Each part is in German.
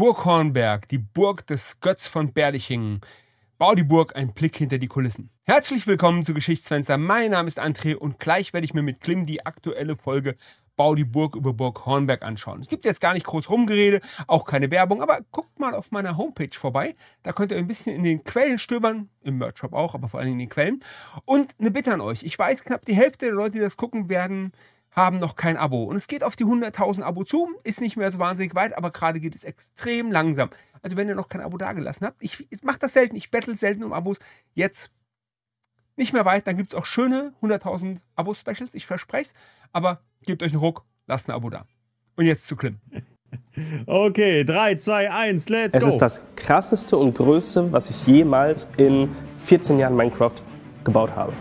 Burg Hornberg, die Burg des Götz von Berlichingen. Bau die Burg, ein Blick hinter die Kulissen. Herzlich willkommen zu Geschichtsfenster. Mein Name ist André und gleich werde ich mir mit Klim die aktuelle Folge Bau die Burg über Burg Hornberg anschauen. Es gibt jetzt gar nicht groß rumgerede, auch keine Werbung, aber guckt mal auf meiner Homepage vorbei. Da könnt ihr ein bisschen in den Quellen stöbern, im Merchshop auch, aber vor allem in den Quellen. Und eine Bitte an euch. Ich weiß, knapp die Hälfte der Leute, die das gucken, werden haben noch kein Abo. Und es geht auf die 100.000 Abo zu, ist nicht mehr so wahnsinnig weit, aber gerade geht es extrem langsam. Also wenn ihr noch kein Abo dagelassen habt, ich, ich mache das selten, ich bettel selten um Abos. Jetzt nicht mehr weit, dann gibt es auch schöne 100.000 Abo-Specials, ich verspreche es. Aber gebt euch einen Ruck, lasst ein Abo da. Und jetzt zu Klim. Okay, 3, 2, 1, let's es go. Es ist das krasseste und größte, was ich jemals in 14 Jahren Minecraft gebaut habe.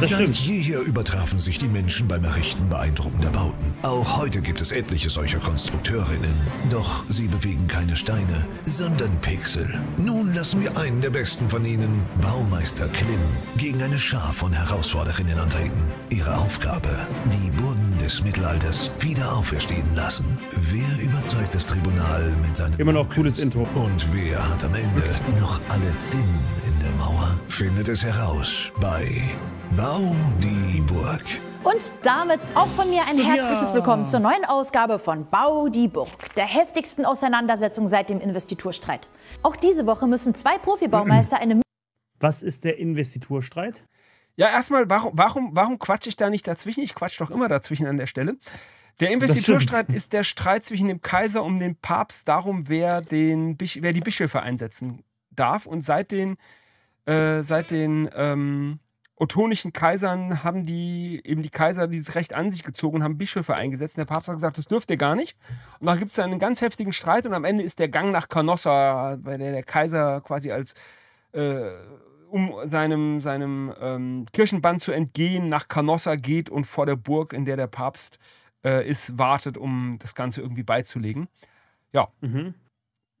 Das Seit jeher übertrafen sich die Menschen beim Errichten beeindruckender Bauten. Auch heute gibt es etliche solcher Konstrukteurinnen. Doch sie bewegen keine Steine, sondern Pixel. Nun lassen wir einen der besten von ihnen, Baumeister Klim, gegen eine Schar von Herausforderinnen antreten. Ihre Aufgabe, die Burgen des Mittelalters wieder auferstehen lassen. Wer überzeugt das Tribunal mit seinem Immer noch cooles Intro. Und wer hat am Ende noch alle Zinnen in der Mauer? Findet es heraus bei Bau die Burg. Und damit auch von mir ein herzliches ja. Willkommen zur neuen Ausgabe von Bau die Burg, der heftigsten Auseinandersetzung seit dem Investiturstreit. Auch diese Woche müssen zwei Profibaumeister eine. Was ist der Investiturstreit? Ja, erstmal, warum, warum, warum quatsche ich da nicht dazwischen? Ich quatsch doch immer dazwischen an der Stelle. Der Investiturstreit ist der Streit zwischen dem Kaiser und dem Papst darum, wer, den, wer die Bischöfe einsetzen darf. Und seit den, äh, seit den ähm, ottonischen Kaisern haben die, eben die Kaiser dieses Recht an sich gezogen und haben Bischöfe eingesetzt. Und der Papst hat gesagt, das dürft ihr gar nicht. Und da gibt es einen ganz heftigen Streit und am Ende ist der Gang nach Canossa, bei der der Kaiser quasi als, äh, um seinem, seinem ähm, Kirchenband zu entgehen, nach Canossa geht und vor der Burg, in der der Papst äh, ist, wartet, um das Ganze irgendwie beizulegen. Ja. Mhm.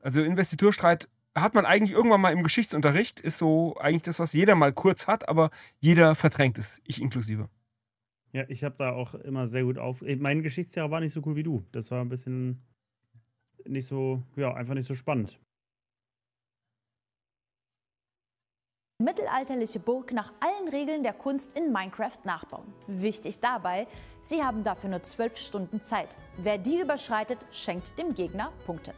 Also Investiturstreit hat man eigentlich irgendwann mal im Geschichtsunterricht, ist so eigentlich das, was jeder mal kurz hat, aber jeder verdrängt es, ich inklusive. Ja, ich habe da auch immer sehr gut auf. Mein Geschichtsjahr war nicht so cool wie du. Das war ein bisschen nicht so, ja, einfach nicht so spannend. Mittelalterliche Burg nach allen Regeln der Kunst in Minecraft nachbauen. Wichtig dabei, Sie haben dafür nur zwölf Stunden Zeit. Wer die überschreitet, schenkt dem Gegner Punkte.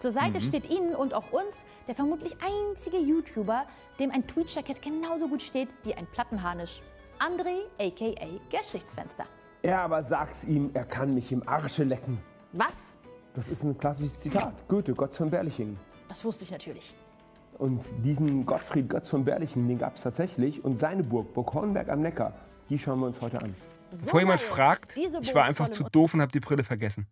Zur Seite mhm. steht Ihnen und auch uns der vermutlich einzige YouTuber, dem ein Tweetjacket genauso gut steht wie ein Plattenharnisch. André, aka Geschichtsfenster. Ja, aber sag's ihm, er kann mich im Arsche lecken. Was? Das ist ein klassisches Zitat. Goethe, Gott von Berlichingen. Das wusste ich natürlich. Und diesen Gottfried Götz von Berlichingen, den gab es tatsächlich. Und seine Burg, Burg Hornberg am Neckar, die schauen wir uns heute an. So Bevor jemand fragt, ich war einfach zu doof und habe die Brille vergessen.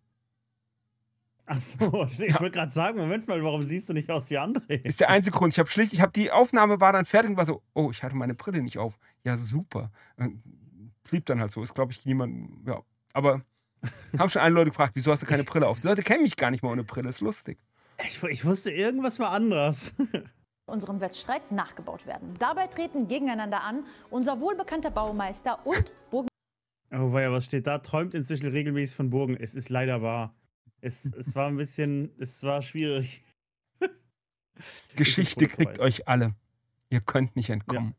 Ach so, ich ja. wollte gerade sagen, Moment mal, warum siehst du nicht aus wie André? Ist der einzige Grund. Ich habe schlicht, ich habe die Aufnahme war dann fertig und war so, oh, ich hatte meine Brille nicht auf. Ja, super. Blieb dann halt so. Ist, glaube ich, niemand, ja. Aber haben schon alle Leute gefragt, wieso hast du keine Brille auf? Die Leute kennen mich gar nicht mal ohne Brille. Ist lustig. Ich, ich wusste, irgendwas war anders. unserem Wettstreit nachgebaut werden. Dabei treten gegeneinander an unser wohlbekannter Baumeister und Burgen. Oh, weia, was steht da? Träumt inzwischen regelmäßig von Burgen. Es ist leider wahr. Es, es war ein bisschen, es war schwierig. Geschichte kriegt euch alle. Ihr könnt nicht entkommen.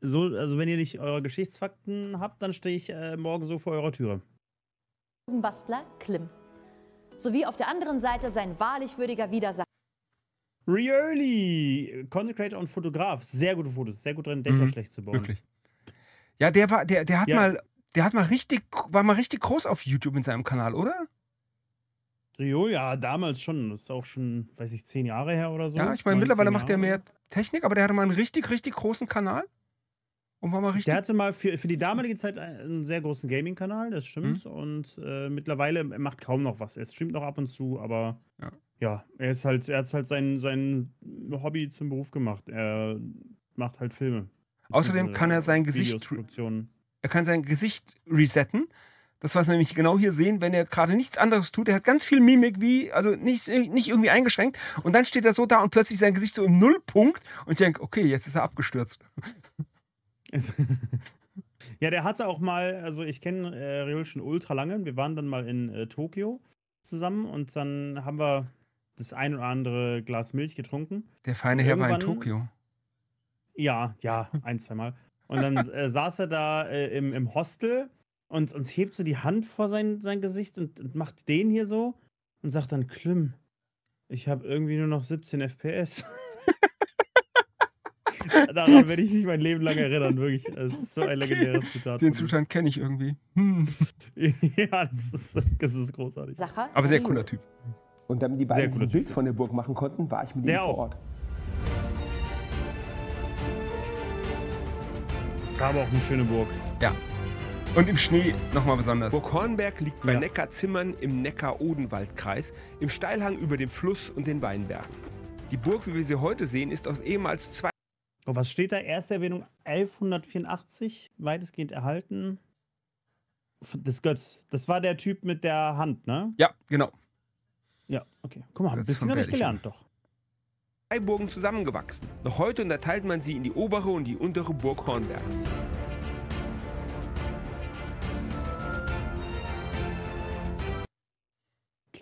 Ja. So, also wenn ihr nicht eure Geschichtsfakten habt, dann stehe ich äh, morgen so vor eurer Türe. Bastler Klim. Sowie auf der anderen Seite sein wahrlich würdiger Widersacher. Rioli, Content Creator und Fotograf. Sehr gute Fotos, sehr gut drin, Dächer mhm, schlecht zu bauen. Wirklich. Ja, der war, der, der hat ja. mal, der hat mal richtig, war mal richtig groß auf YouTube in seinem Kanal, oder? Rio, ja, damals schon. Das ist auch schon, weiß ich, zehn Jahre her oder so. Ja, ich meine, mittlerweile macht er mehr Technik, aber der hatte mal einen richtig, richtig großen Kanal. Und war mal richtig. Der hatte mal für, für die damalige Zeit einen sehr großen Gaming-Kanal, das stimmt. Mhm. Und äh, mittlerweile er macht kaum noch was. Er streamt noch ab und zu, aber ja, ja er ist halt, er hat halt sein, sein Hobby zum Beruf gemacht. Er macht halt Filme. Außerdem kann er sein Gesicht. Er kann sein Gesicht resetten das, was wir nämlich genau hier sehen, wenn er gerade nichts anderes tut. Er hat ganz viel Mimik, wie, also nicht, nicht irgendwie eingeschränkt. Und dann steht er so da und plötzlich sein Gesicht so im Nullpunkt. Und ich denke, okay, jetzt ist er abgestürzt. ja, der hatte auch mal, also ich kenne äh, Reol schon ultra lange. Wir waren dann mal in äh, Tokio zusammen und dann haben wir das ein oder andere Glas Milch getrunken. Der feine Herr war in Tokio. Ja, ja, ein, zweimal. Und dann äh, saß er da äh, im, im Hostel und, und hebt so die Hand vor sein, sein Gesicht und, und macht den hier so und sagt dann, Klim, ich habe irgendwie nur noch 17 FPS. Daran werde ich mich mein Leben lang erinnern, wirklich. Das ist so ein okay. legendäres Zitat. Den Zustand kenne ich irgendwie. Hm. ja, das ist, das ist großartig. Sache? Aber sehr cooler Typ. Und damit die beiden ein Bild von der Burg machen konnten, war ich mit ihm vor Ort. Das war aber auch eine schöne Burg. Ja. Und im Schnee nochmal besonders. Burg Hornberg liegt bei ja. Neckarzimmern im Neckar-Odenwald-Kreis, im Steilhang über dem Fluss und den Weinbergen. Die Burg, wie wir sie heute sehen, ist aus ehemals zwei Oh, was steht da? Erste Erwähnung 1184, weitestgehend erhalten. Das Götz. Das war der Typ mit der Hand, ne? Ja, genau. Ja, okay. Guck mal, ein bisschen habe ich gelernt, doch. Drei Burgen zusammengewachsen. Noch heute unterteilt man sie in die obere und die untere Burg Hornberg.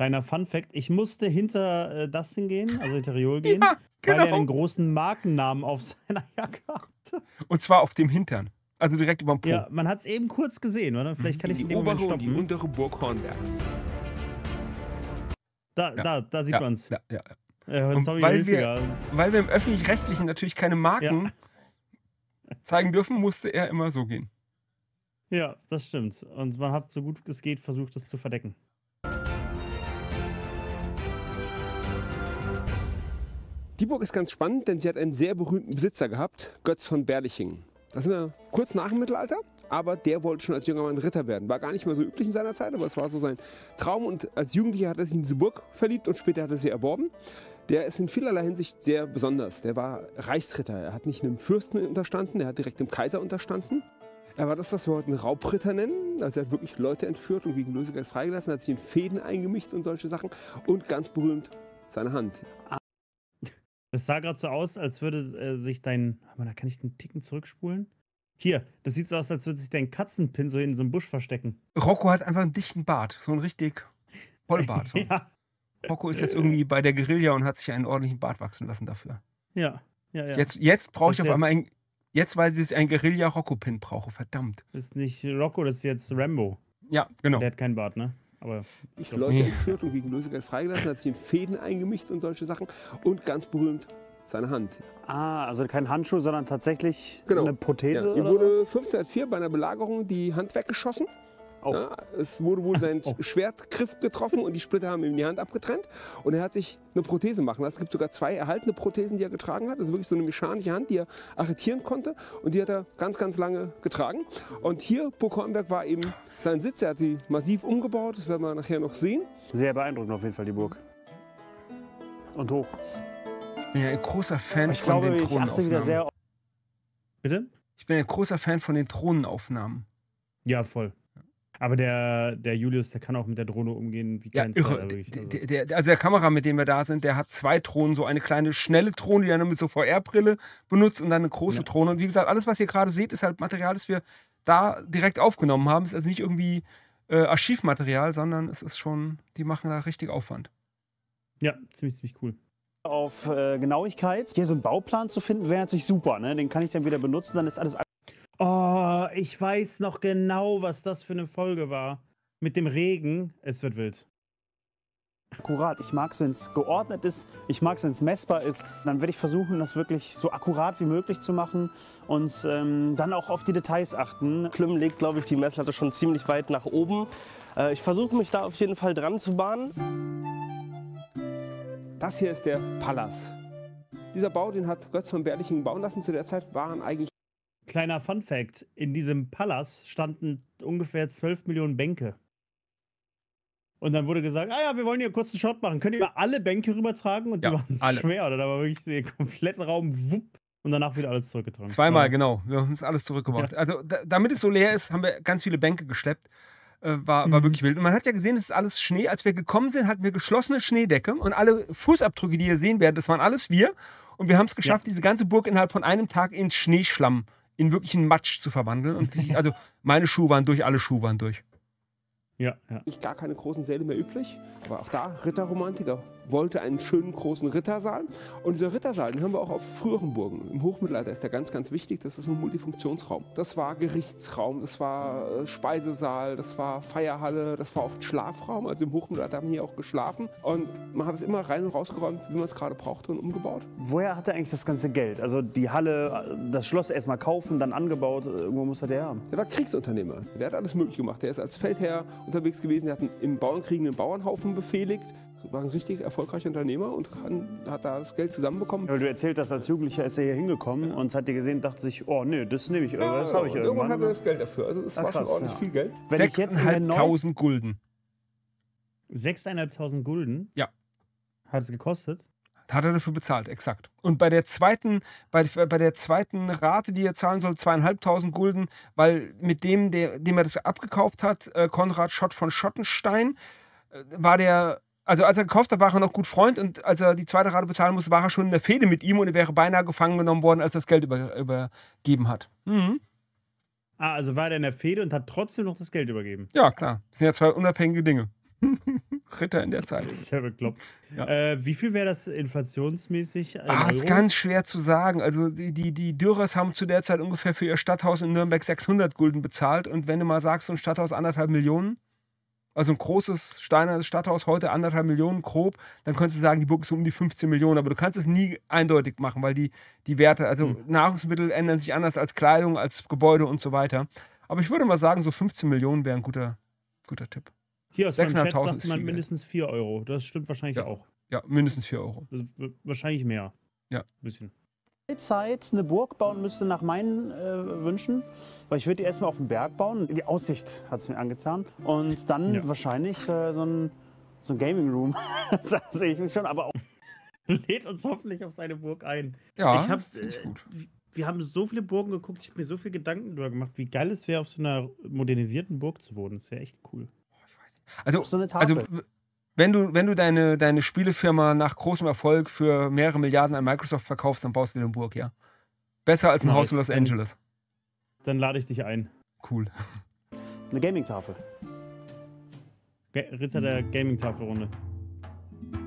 Kleiner Fun Fact: Ich musste hinter äh, Dustin gehen, also hinter Riol gehen, ja, genau. weil er einen großen Markennamen auf seiner Jacke hatte. Und zwar auf dem Hintern. Also direkt über dem Po. Ja, man hat es eben kurz gesehen, oder? Vielleicht kann ich die obere und die untere Burg Hornberg. Da, ja. da, da sieht ja, man es. Ja, ja, ja. weil, wir, weil wir im Öffentlich-Rechtlichen natürlich keine Marken zeigen dürfen, musste er immer so gehen. Ja, das stimmt. Und man hat so gut es geht versucht, das zu verdecken. Die Burg ist ganz spannend, denn sie hat einen sehr berühmten Besitzer gehabt, Götz von Berlichingen. Das wir kurz nach dem Mittelalter, aber der wollte schon als junger Mann Ritter werden. War gar nicht mehr so üblich in seiner Zeit, aber es war so sein Traum und als Jugendlicher hat er sich in diese Burg verliebt und später hat er sie erworben. Der ist in vielerlei Hinsicht sehr besonders. Der war Reichsritter. Er hat nicht einem Fürsten unterstanden, er hat direkt dem Kaiser unterstanden. Er war das, was wir heute einen Raubritter nennen. Also er hat wirklich Leute entführt und gegen Lösegeld freigelassen, hat sich in Fäden eingemischt und solche Sachen. Und ganz berühmt seine Hand. Das sah gerade so aus, als würde äh, sich dein. Aber da kann ich den Ticken zurückspulen. Hier, das sieht so aus, als würde sich dein Katzenpin so in so einem Busch verstecken. Rocco hat einfach einen dichten Bart, so ein richtig Vollbart. So. ja. Rocco ist jetzt irgendwie bei der Guerilla und hat sich einen ordentlichen Bart wachsen lassen dafür. Ja, ja, ja. Jetzt, jetzt brauche ich auf einmal ein, jetzt weil ich einen Guerilla-Rocco-Pin brauche, verdammt. Das ist nicht Rocco, das ist jetzt Rambo. Ja, genau. Der hat keinen Bart, ne? Aber ich Leute nee. entführt und gegen Lösegeld freigelassen, hat sich in Fäden eingemischt und solche Sachen. Und ganz berühmt seine Hand. Ah, also kein Handschuh, sondern tatsächlich genau. eine Prothese? Ja, ihm wurde 1504 bei einer Belagerung die Hand weggeschossen. Oh. Ja, es wurde wohl sein oh. Schwertgriff getroffen und die Splitter haben ihm die Hand abgetrennt. Und er hat sich eine Prothese machen lassen. Es gibt sogar zwei erhaltene Prothesen, die er getragen hat. Das ist wirklich so eine mechanische Hand, die er arretieren konnte. Und die hat er ganz, ganz lange getragen. Und hier, Burg Hornberg, war eben sein Sitz. Er hat sie massiv umgebaut. Das werden wir nachher noch sehen. Sehr beeindruckend auf jeden Fall, die Burg. Und hoch. Ich bin ja ein großer Fan ich von glaube, den Thronenaufnahmen. Ich achte wieder sehr Bitte? Ich bin ein großer Fan von den Thronenaufnahmen. Ja, voll. Aber der, der Julius, der kann auch mit der Drohne umgehen wie kein ja, irre. Also. Der, der, also der Kamera, mit dem wir da sind, der hat zwei Drohnen, so eine kleine schnelle Drohne, die er mit so VR-Brille benutzt und dann eine große ja. Drohne. Und wie gesagt, alles, was ihr gerade seht, ist halt Material, das wir da direkt aufgenommen haben. Es ist also nicht irgendwie äh, Archivmaterial, sondern es ist schon, die machen da richtig Aufwand. Ja, ziemlich, ziemlich cool auf äh, Genauigkeit. Hier so einen Bauplan zu finden, wäre natürlich super. Ne? Den kann ich dann wieder benutzen, dann ist alles ich weiß noch genau, was das für eine Folge war. Mit dem Regen. Es wird wild. Akkurat. Ich mag es, wenn es geordnet ist. Ich mag es, wenn es messbar ist. Dann werde ich versuchen, das wirklich so akkurat wie möglich zu machen und ähm, dann auch auf die Details achten. Klüm legt, glaube ich, die Messlatte schon ziemlich weit nach oben. Äh, ich versuche mich da auf jeden Fall dran zu bahnen. Das hier ist der Palas. Dieser Bau, den hat Götz von Berlichingen bauen lassen. Zu der Zeit waren eigentlich Kleiner Fun Fact: In diesem Palast standen ungefähr 12 Millionen Bänke. Und dann wurde gesagt: Ah ja, wir wollen hier kurz einen Shot machen. Könnt ihr mal alle Bänke rübertragen? Und die waren alle. schwer. Oder da war wirklich der komplette Raum wupp. Und danach wieder alles zurückgetragen. Zweimal, ja. genau. Wir haben es alles zurückgebracht. Ja. Also, da, damit es so leer ist, haben wir ganz viele Bänke geschleppt. Äh, war, mhm. war wirklich wild. Und man hat ja gesehen, es ist alles Schnee. Als wir gekommen sind, hatten wir geschlossene Schneedecke. Und alle Fußabdrücke, die ihr sehen werdet, das waren alles wir. Und wir haben es geschafft, ja. diese ganze Burg innerhalb von einem Tag in Schneeschlamm in wirklichen Matsch zu verwandeln. Und die, also meine Schuhe waren durch, alle Schuhe waren durch. Ja, ja. Nicht gar keine großen Säle mehr üblich. Aber auch da Ritterromantiker. Wollte einen schönen großen Rittersaal. Und dieser Rittersaal, den haben wir auch auf früheren Burgen. Im Hochmittelalter ist der ganz, ganz wichtig. Das ist ein Multifunktionsraum. Das war Gerichtsraum, das war äh, Speisesaal, das war Feierhalle, das war oft Schlafraum. Also im Hochmittelalter haben hier auch geschlafen. Und man hat es immer rein und rausgeräumt, wie man es gerade brauchte und umgebaut. Woher hat er eigentlich das ganze Geld? Also die Halle, das Schloss erstmal kaufen, dann angebaut. Irgendwo muss er der haben. Der war Kriegsunternehmer. Der hat alles möglich gemacht. Der ist als Feldherr unterwegs gewesen. Der hat im Bauernkrieg einen Bauernhaufen befehligt. War ein richtig erfolgreicher Unternehmer und kann, hat da das Geld zusammenbekommen. Weil du erzählt hast, als Jugendlicher ist er hier hingekommen und hat dir gesehen und dachte sich, oh nee, das nehme ich, ja, das habe ich irgendwann. Irgendwann hat er das Geld dafür. Also es Ah, war krass, schon ordentlich ja. viel Geld. Wenn ich jetzt erneut 6.500 Gulden. 6.500 Gulden? Ja. Hat es gekostet? Hat er dafür bezahlt, exakt. Und bei der zweiten, bei, bei der zweiten Rate, die er zahlen soll, zweieinhalbtausend Gulden, weil mit dem, der, dem er das abgekauft hat, äh, Konrad Schott von Schottenstein, äh, war der, also als er gekauft hat, war er noch gut Freund und als er die zweite Rate bezahlen musste, war er schon in der Fehde mit ihm und er wäre beinahe gefangen genommen worden, als er das Geld über, übergeben hat. Mhm. Ah, also war er in der Fehde und hat trotzdem noch das Geld übergeben. Ja, klar. Das sind ja zwei unabhängige Dinge. Ritter in der Zeit. Das ist ja bekloppt. Ja. Äh, wie viel wäre das inflationsmäßig? in Ah, ist ganz schwer zu sagen. Also die, die, die Dürers haben zu der Zeit ungefähr für ihr Stadthaus in Nürnberg 600 Gulden bezahlt. Und wenn du mal sagst, so ein Stadthaus anderthalb Millionen, also ein großes steinernes Stadthaus heute anderthalb Millionen grob, dann könntest du sagen, die Burg ist um die 15 Millionen. Aber du kannst es nie eindeutig machen, weil die, die Werte, also Hm. Nahrungsmittel ändern sich anders als Kleidung, als Gebäude und so weiter. Aber ich würde mal sagen, so 15 Millionen wäre ein guter, guter Tipp. Hier aus meinem Chat 600.000 sagt man mindestens 4 Euro. Das stimmt wahrscheinlich Ja. auch. Ja, mindestens 4 Euro. Ist wahrscheinlich mehr. Ja. Ein bisschen. Zeit eine Burg bauen müsste nach meinen äh, Wünschen, weil ich würde die erstmal auf dem Berg bauen. Die Aussicht hat es mir angetan. Und dann Ja. wahrscheinlich äh, so ein, so ein Gaming Room. da sehe ich mich schon, aber auch. Lädt uns hoffentlich auf seine Burg ein. Ja, ich hab, ich äh, gut. Wir haben so viele Burgen geguckt, ich habe mir so viel Gedanken darüber gemacht, wie geil es wäre, auf so einer modernisierten Burg zu wohnen. Das wäre echt cool. Also, Auf so eine also Tafel. w- wenn du, wenn du deine, deine Spielefirma nach großem Erfolg für mehrere Milliarden an Microsoft verkaufst, dann baust du dir eine Burg, ja. Besser als ein Haus in Los Angeles. Dann lade ich dich ein. Cool. Eine Gaming-Tafel. Ga- Ritter der Gaming-Tafelrunde.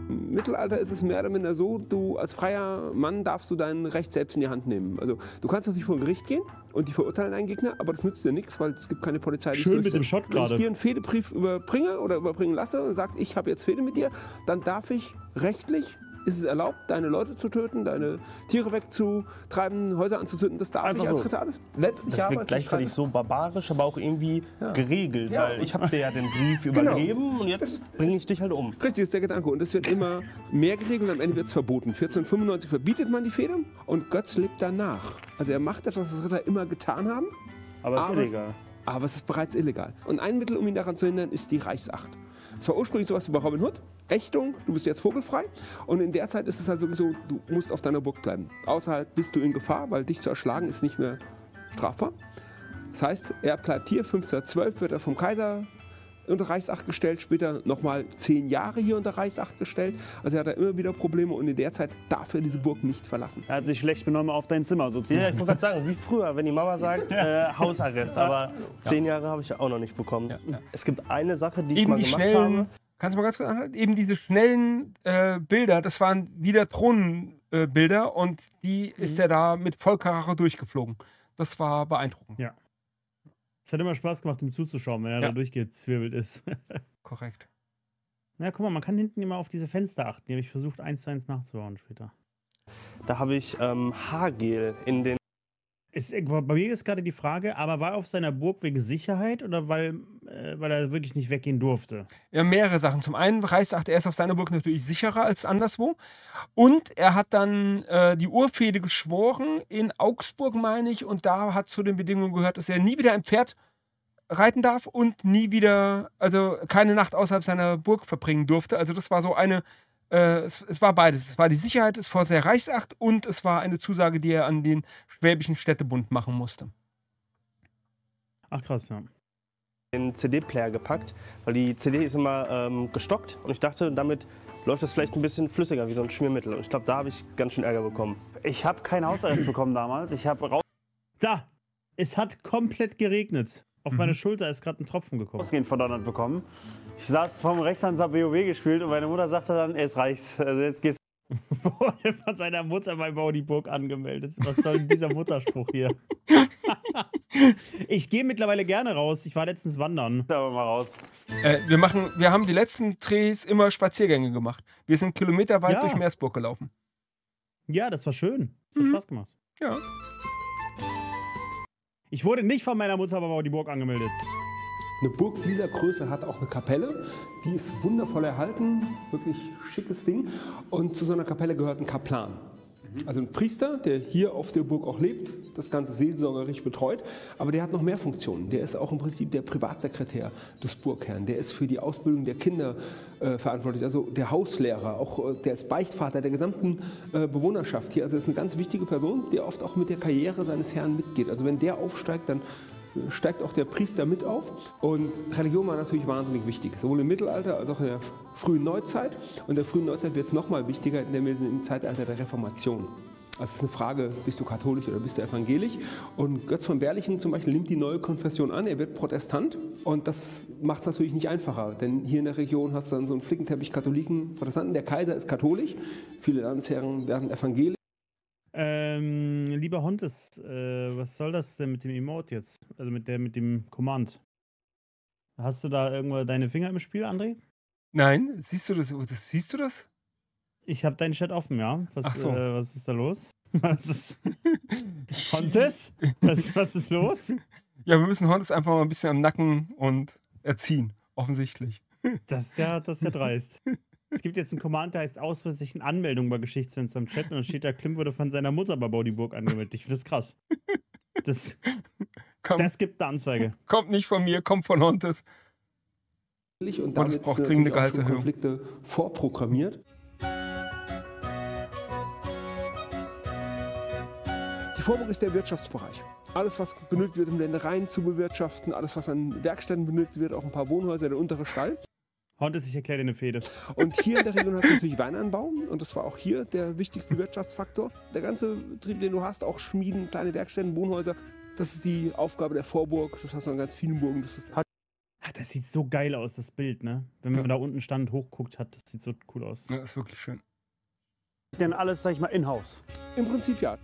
Im Mittelalter ist es mehr oder minder so, du als freier Mann darfst du dein Recht selbst in die Hand nehmen. Also du kannst natürlich vor Gericht gehen und die verurteilen einen Gegner, aber das nützt dir nichts, weil es gibt keine Polizei, die Schön mit dem. Shot Wenn ich gerade. dir einen Fehdebrief überbringe oder überbringen lasse und sagt, ich habe jetzt Fehde mit dir, dann darf ich rechtlich, ist es erlaubt, deine Leute zu töten, deine Tiere wegzutreiben, Häuser anzuzünden. Das darf Einfach ich als so. Ritter alles. Letztlich Das wird als gleichzeitig so barbarisch, aber auch irgendwie geregelt, Ja. weil ich habe dir ja den Brief Genau. übergeben und jetzt bringe ich dich halt um. Richtig ist der Gedanke. Und es wird immer mehr geregelt und am Ende wird es verboten. 1495 verbietet man die Feder und Götz lebt danach. Also er macht etwas, was Ritter immer getan haben, Aber ist es- illegal. aber es ist bereits illegal. Und ein Mittel, um ihn daran zu hindern, ist die Reichsacht. Es war ursprünglich sowas wie bei Robin Hood. Ächtung, du bist jetzt vogelfrei. Und in der Zeit ist es halt wirklich so, du musst auf deiner Burg bleiben. Außerhalb bist du in Gefahr, weil dich zu erschlagen ist nicht mehr strafbar. Das heißt, er bleibt hier, 1512 wird er vom Kaiser unter Reichsacht gestellt, später nochmal zehn Jahre hier unter Reichsacht gestellt. Also er hat da immer wieder Probleme und in der Zeit darf er diese Burg nicht verlassen. Er hat sich schlecht benommen auf dein Zimmer Ja, sozusagen. ich wollte gerade sagen, wie früher, wenn die Mama sagt, äh, Hausarrest. Aber zehn Jahre habe ich ja auch noch nicht bekommen. Ja, ja. Es gibt eine Sache, die ich Eben mal die gemacht habe. Kannst du mal ganz kurz anhalten? Eben diese schnellen äh, Bilder, das waren wieder Thronenbilder äh, und die ist er da mit Vollkaracho durchgeflogen. Das war beeindruckend. Ja. Es hat immer Spaß gemacht, ihm zuzuschauen, wenn er Ja. da durchgezwirbelt ist. Korrekt. Na, guck mal, man kann hinten immer auf diese Fenster achten. Die habe ich versucht, eins zu eins nachzubauen später. Da habe ich ähm, Haargel in den Ist, äh, bei mir ist gerade die Frage, aber war er auf seiner Burg wegen Sicherheit oder weil, äh, weil er wirklich nicht weggehen durfte? Ja, mehrere Sachen. Zum einen Reichsacht, er ist auf seiner Burg natürlich sicherer als anderswo. Und er hat dann äh, die Urfehde geschworen in Augsburg, meine ich. Und da hat zu den Bedingungen gehört, dass er nie wieder ein Pferd reiten darf und nie wieder, also keine Nacht außerhalb seiner Burg verbringen durfte. Also das war so eine, es, es war beides. Es war die Sicherheit, es war sehr Reichsacht und es war eine Zusage, die er an den Schwäbischen Städtebund machen musste. Ach krass, ja. den CD-Player gepackt, weil die CD ist immer ähm, gestockt und ich dachte, damit läuft das vielleicht ein bisschen flüssiger wie so ein Schmiermittel. Und ich glaube, da habe ich ganz schön Ärger bekommen. Ich habe keinen Hausarrest bekommen damals. Ich habe raus. Da! Es hat komplett geregnet. Auf mhm. meine Schulter ist gerade ein Tropfen gekommen. Ausgehend verdonnert bekommen. Ich saß vom Rechtshand hab WoW gespielt und meine Mutter sagte dann, es reicht, also jetzt gehst Wurde von seiner Mutter bei Baudiburg angemeldet. Was soll denn dieser Mutterspruch hier? ich gehe mittlerweile gerne raus. Ich war letztens wandern. Aber mal raus. Äh, wir, machen, wir haben die letzten Drehs immer Spaziergänge gemacht. Wir sind kilometerweit ja. durch Meersburg gelaufen. Ja, das war schön. Das hat mhm. Spaß gemacht. Ja. Ich wurde nicht von meiner Mutter bei Baudiburg angemeldet. Eine Burg dieser Größe hat auch eine Kapelle, die ist wundervoll erhalten, wirklich schickes Ding. Und zu so einer Kapelle gehört ein Kaplan. Also ein Priester, der hier auf der Burg auch lebt, das Ganze seelsorgerisch betreut, aber der hat noch mehr Funktionen. Der ist auch im Prinzip der Privatsekretär des Burgherrn. Der ist für die Ausbildung der Kinder äh, verantwortlich, also der Hauslehrer, auch äh, der ist Beichtvater der gesamten äh, Bewohnerschaft hier. Also ist eine ganz wichtige Person, der oft auch mit der Karriere seines Herrn mitgeht. Also wenn der aufsteigt, dann steigt auch der Priester mit auf. Und Religion war natürlich wahnsinnig wichtig, sowohl im Mittelalter als auch in der frühen Neuzeit. Und in der frühen Neuzeit wird es nochmal wichtiger, denn wir sind im Zeitalter der Reformation. Also es ist eine Frage, bist du katholisch oder bist du evangelisch? Und Götz von Berlichen zum Beispiel nimmt die neue Konfession an, er wird Protestant und das macht es natürlich nicht einfacher, denn hier in der Region hast du dann so einen Flickenteppich Katholiken, Protestanten, der Kaiser ist katholisch, viele Landesherren werden evangelisch. Ähm, lieber Hontes, äh, was soll das denn mit dem Emote jetzt? Also mit der, mit dem Command. Hast du da irgendwo deine Finger im Spiel, André? Nein, siehst du das? Siehst du das? Ich habe deinen Chat offen, ja. Was, Ach so. Äh, was ist da los? Was ist. Hontes? Was, was ist los? Ja, wir müssen Hontes einfach mal ein bisschen am Nacken und erziehen, offensichtlich. Das ist ja, das ist ja dreist. Es gibt jetzt einen Command, der heißt ausweislichen Anmeldung bei Geschichtsfenster im Chat und dann steht da, Klim wurde von seiner Mutter bei Baudiburg angemeldet. Ich finde das krass. Das, Komm, das gibt eine Anzeige. Kommt nicht von mir, kommt von Hontes. Und damit braucht dringende Gehaltserhöhung. Konflikte vorprogrammiert. Die Vorburg ist der Wirtschaftsbereich. Alles, was benötigt wird, um Ländereien zu bewirtschaften, alles, was an Werkstätten benötigt wird, auch ein paar Wohnhäuser, der untere Stall. Hontes, ich erkläre dir eine Fehde. Und hier in der Region hast du natürlich Weinanbau und das war auch hier der wichtigste Wirtschaftsfaktor. Der ganze Betrieb, den du hast, auch Schmieden, kleine Werkstätten, Wohnhäuser, das ist die Aufgabe der Vorburg. Das hast du an ganz vielen Burgen. Das, ist ah, das sieht so geil aus, das Bild, ne? Wenn man ja. da unten stand, hochguckt hat, das sieht so cool aus. Ja, das ist wirklich schön. Denn alles, sag ich mal, in-house. Im Prinzip ja.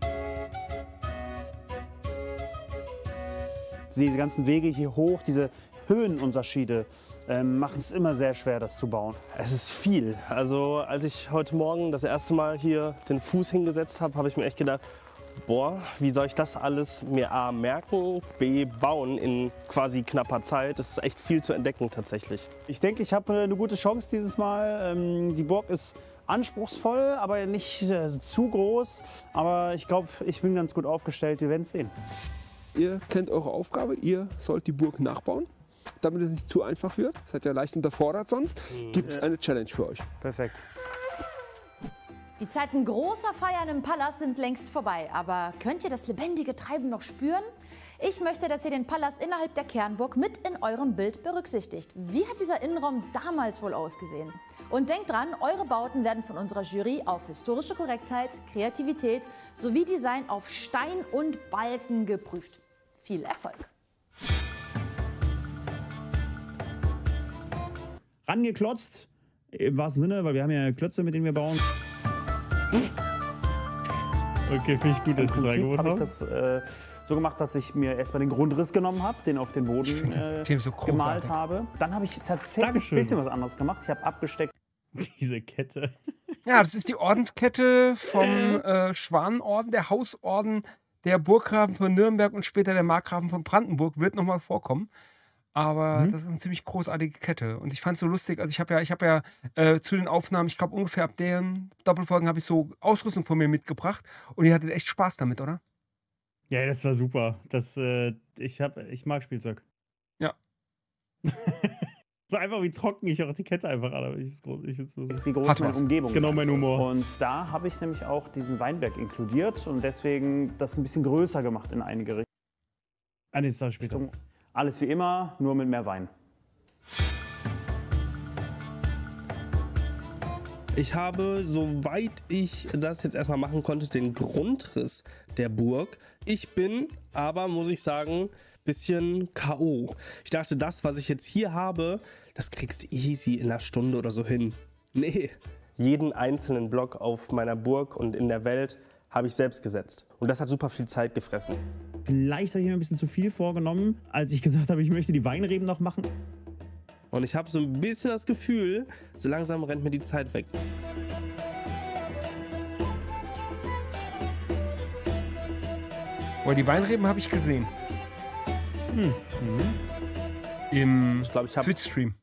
Diese ganzen Wege hier hoch, diese Höhenunterschiede ähm, machen es immer sehr schwer, das zu bauen. Es ist viel. Also als ich heute Morgen das erste Mal hier den Fuß hingesetzt habe, habe ich mir echt gedacht, boah, wie soll ich das alles mir A merken, B bauen in quasi knapper Zeit. Das ist echt viel zu entdecken tatsächlich. Ich denke, ich habe eine gute Chance dieses Mal. Ähm, die Burg ist anspruchsvoll, aber nicht äh, zu groß. Aber ich glaube, ich bin ganz gut aufgestellt. Wir werden es sehen. Ihr kennt eure Aufgabe, ihr sollt die Burg nachbauen damit es nicht zu einfach wird. Seid ja leicht unterfordert sonst. Mhm. Gibt es eine Challenge für euch. Perfekt. Die Zeiten großer Feiern im Palast sind längst vorbei. Aber könnt ihr das lebendige Treiben noch spüren? Ich möchte, dass ihr den Palast innerhalb der Kernburg mit in eurem Bild berücksichtigt. Wie hat dieser Innenraum damals wohl ausgesehen? Und denkt dran, eure Bauten werden von unserer Jury auf historische Korrektheit, Kreativität sowie Design auf Stein und Balken geprüft. Viel Erfolg! Rangeklotzt. Im wahrsten Sinne, weil wir haben ja Klötze, mit denen wir bauen. Okay, finde ich gut, dass du das reingeholt habe ich das äh, so gemacht, dass ich mir erstmal den Grundriss genommen habe, den auf den Boden äh, so gemalt habe. Dann habe ich tatsächlich Dankeschön. ein bisschen was anderes gemacht. Ich habe abgesteckt. Diese Kette. Ja, das ist die Ordenskette vom äh, Schwanenorden, der Hausorden der Burggrafen von Nürnberg und später der Markgrafen von Brandenburg wird nochmal vorkommen. Aber mhm. das ist eine ziemlich großartige Kette. Und ich fand es so lustig. Also ich habe ja, ich habe ja äh, zu den Aufnahmen, ich glaube ungefähr ab deren Doppelfolgen habe ich so Ausrüstung von mir mitgebracht. Und ihr hattet echt Spaß damit, oder? Ja, das war super. Das, äh, ich, hab, ich mag Spielzeug. Ja. so einfach wie trocken ich auch die Kette einfach an. Ich, ich so wie groß Hat meine was. Umgebung Genau mein Humor. Und da habe ich nämlich auch diesen Weinberg inkludiert und deswegen das ein bisschen größer gemacht in einige Richtungen. Eine Sache später. Alles wie immer, nur mit mehr Wein. Ich habe, soweit ich das jetzt erstmal machen konnte, den Grundriss der Burg. Ich bin aber, muss ich sagen, bisschen K.O. Ich dachte, das, was ich jetzt hier habe, das kriegst du easy in einer Stunde oder so hin. Nee. Jeden einzelnen Block auf meiner Burg und in der Welt habe ich selbst gesetzt. Und das hat super viel Zeit gefressen. Vielleicht habe ich mir ein bisschen zu viel vorgenommen, als ich gesagt habe, ich möchte die Weinreben noch machen. Und ich habe so ein bisschen das Gefühl, so langsam rennt mir die Zeit weg. Boah, die Weinreben habe ich gesehen. Hm. Mhm. Im Twitch-Stream.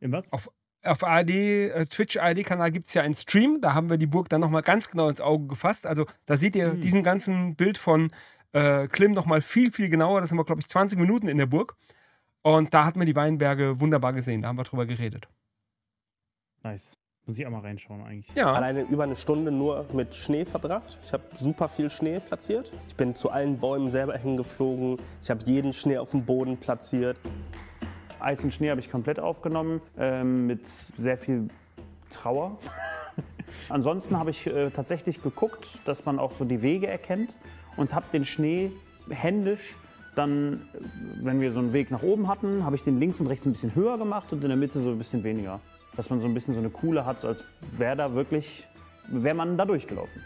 Im was? Auf, auf ARD, äh, Twitch ARD-Kanal gibt es ja einen Stream. Da haben wir die Burg dann nochmal ganz genau ins Auge gefasst. Also da seht ihr hm. diesen ganzen Bild von äh, Klim nochmal viel, viel genauer. Das sind wir, glaube ich, 20 Minuten in der Burg. Und da hat man die Weinberge wunderbar gesehen. Da haben wir drüber geredet. Nice. Muss ich auch mal reinschauen eigentlich. Ja. Alleine über eine Stunde nur mit Schnee verbracht. Ich habe super viel Schnee platziert. Ich bin zu allen Bäumen selber hingeflogen. Ich habe jeden Schnee auf dem Boden platziert. Eis und Schnee habe ich komplett aufgenommen, ähm, mit sehr viel Trauer. Ansonsten habe ich äh, tatsächlich geguckt, dass man auch so die Wege erkennt und habe den Schnee händisch dann, wenn wir so einen Weg nach oben hatten, habe ich den links und rechts ein bisschen höher gemacht und in der Mitte so ein bisschen weniger. Dass man so ein bisschen so eine Kuhle hat, als wäre da wirklich, wäre man da durchgelaufen.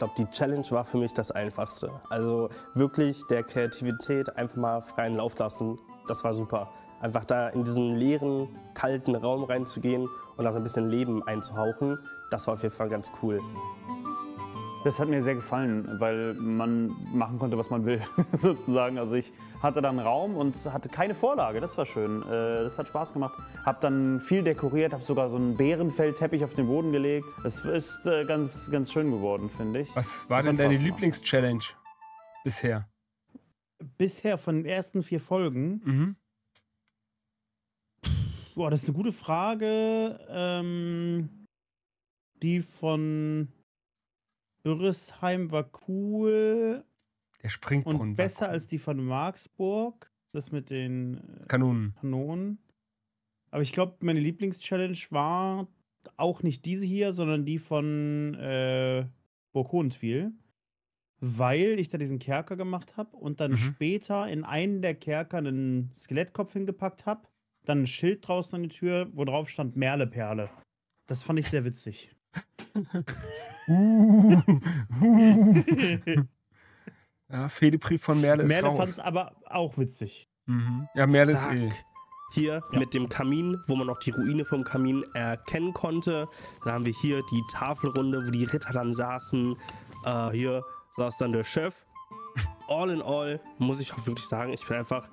Glaube, die Challenge war für mich das Einfachste. Also wirklich der Kreativität einfach mal freien Lauf lassen. Das war super. Einfach da in diesen leeren, kalten Raum reinzugehen und da so ein bisschen Leben einzuhauchen, das war auf jeden Fall ganz cool. Das hat mir sehr gefallen, weil man machen konnte, was man will, sozusagen. Also ich hatte dann Raum und hatte keine Vorlage. Das war schön. Äh, das hat Spaß gemacht. Hab dann viel dekoriert, habe sogar so einen Bärenfellteppich auf den Boden gelegt. Es ist äh, ganz, ganz schön geworden, finde ich. Was war das denn deine Lieblingschallenge bisher? Bisher von den ersten vier Folgen. Mhm. Boah, das ist eine gute Frage. Ähm, die von Bürresheim war cool. Der Springbrunnen. Und besser cool. als die von Marksburg. Das mit den äh, Kanonen. Kanonen. Aber ich glaube, meine Lieblingschallenge war auch nicht diese hier, sondern die von äh, Burg Hohentwiel. Weil ich da diesen Kerker gemacht habe und dann mhm. später in einen der Kerker einen Skelettkopf hingepackt habe. Dann ein Schild draußen an die Tür, wo drauf stand Merleperle. Das fand ich sehr witzig. Uh, uh. ja, Fedebrief von Merle ist Merle fand es aber auch witzig. Mhm. Ja, Merle Zack. ist eh. Hier ja. mit dem Kamin, wo man noch die Ruine vom Kamin erkennen konnte. Dann haben wir hier die Tafelrunde, wo die Ritter dann saßen. Äh, hier saß dann der Chef. All in all muss ich auch wirklich sagen, ich bin einfach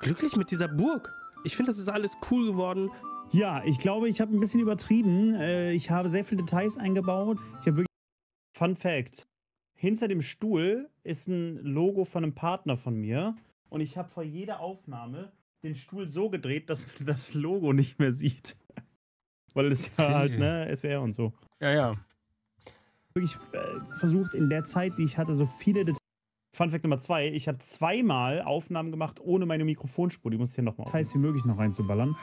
glücklich mit dieser Burg. Ich finde, das ist alles cool geworden. Ja, ich glaube, ich habe ein bisschen übertrieben. Äh, ich habe sehr viele Details eingebaut. Ich habe wirklich. Fun Fact: Hinter dem Stuhl ist ein Logo von einem Partner von mir. Und ich habe vor jeder Aufnahme den Stuhl so gedreht, dass man das Logo nicht mehr sieht. Weil es ja halt, ne, SWR und so. Ja, ja. Wirklich äh, versucht in der Zeit, die ich hatte, so viele Details Fun Fact Nummer zwei: Ich habe zweimal Aufnahmen gemacht ohne meine Mikrofonspur. Die muss ich hier nochmal heiß wie möglich noch reinzuballern.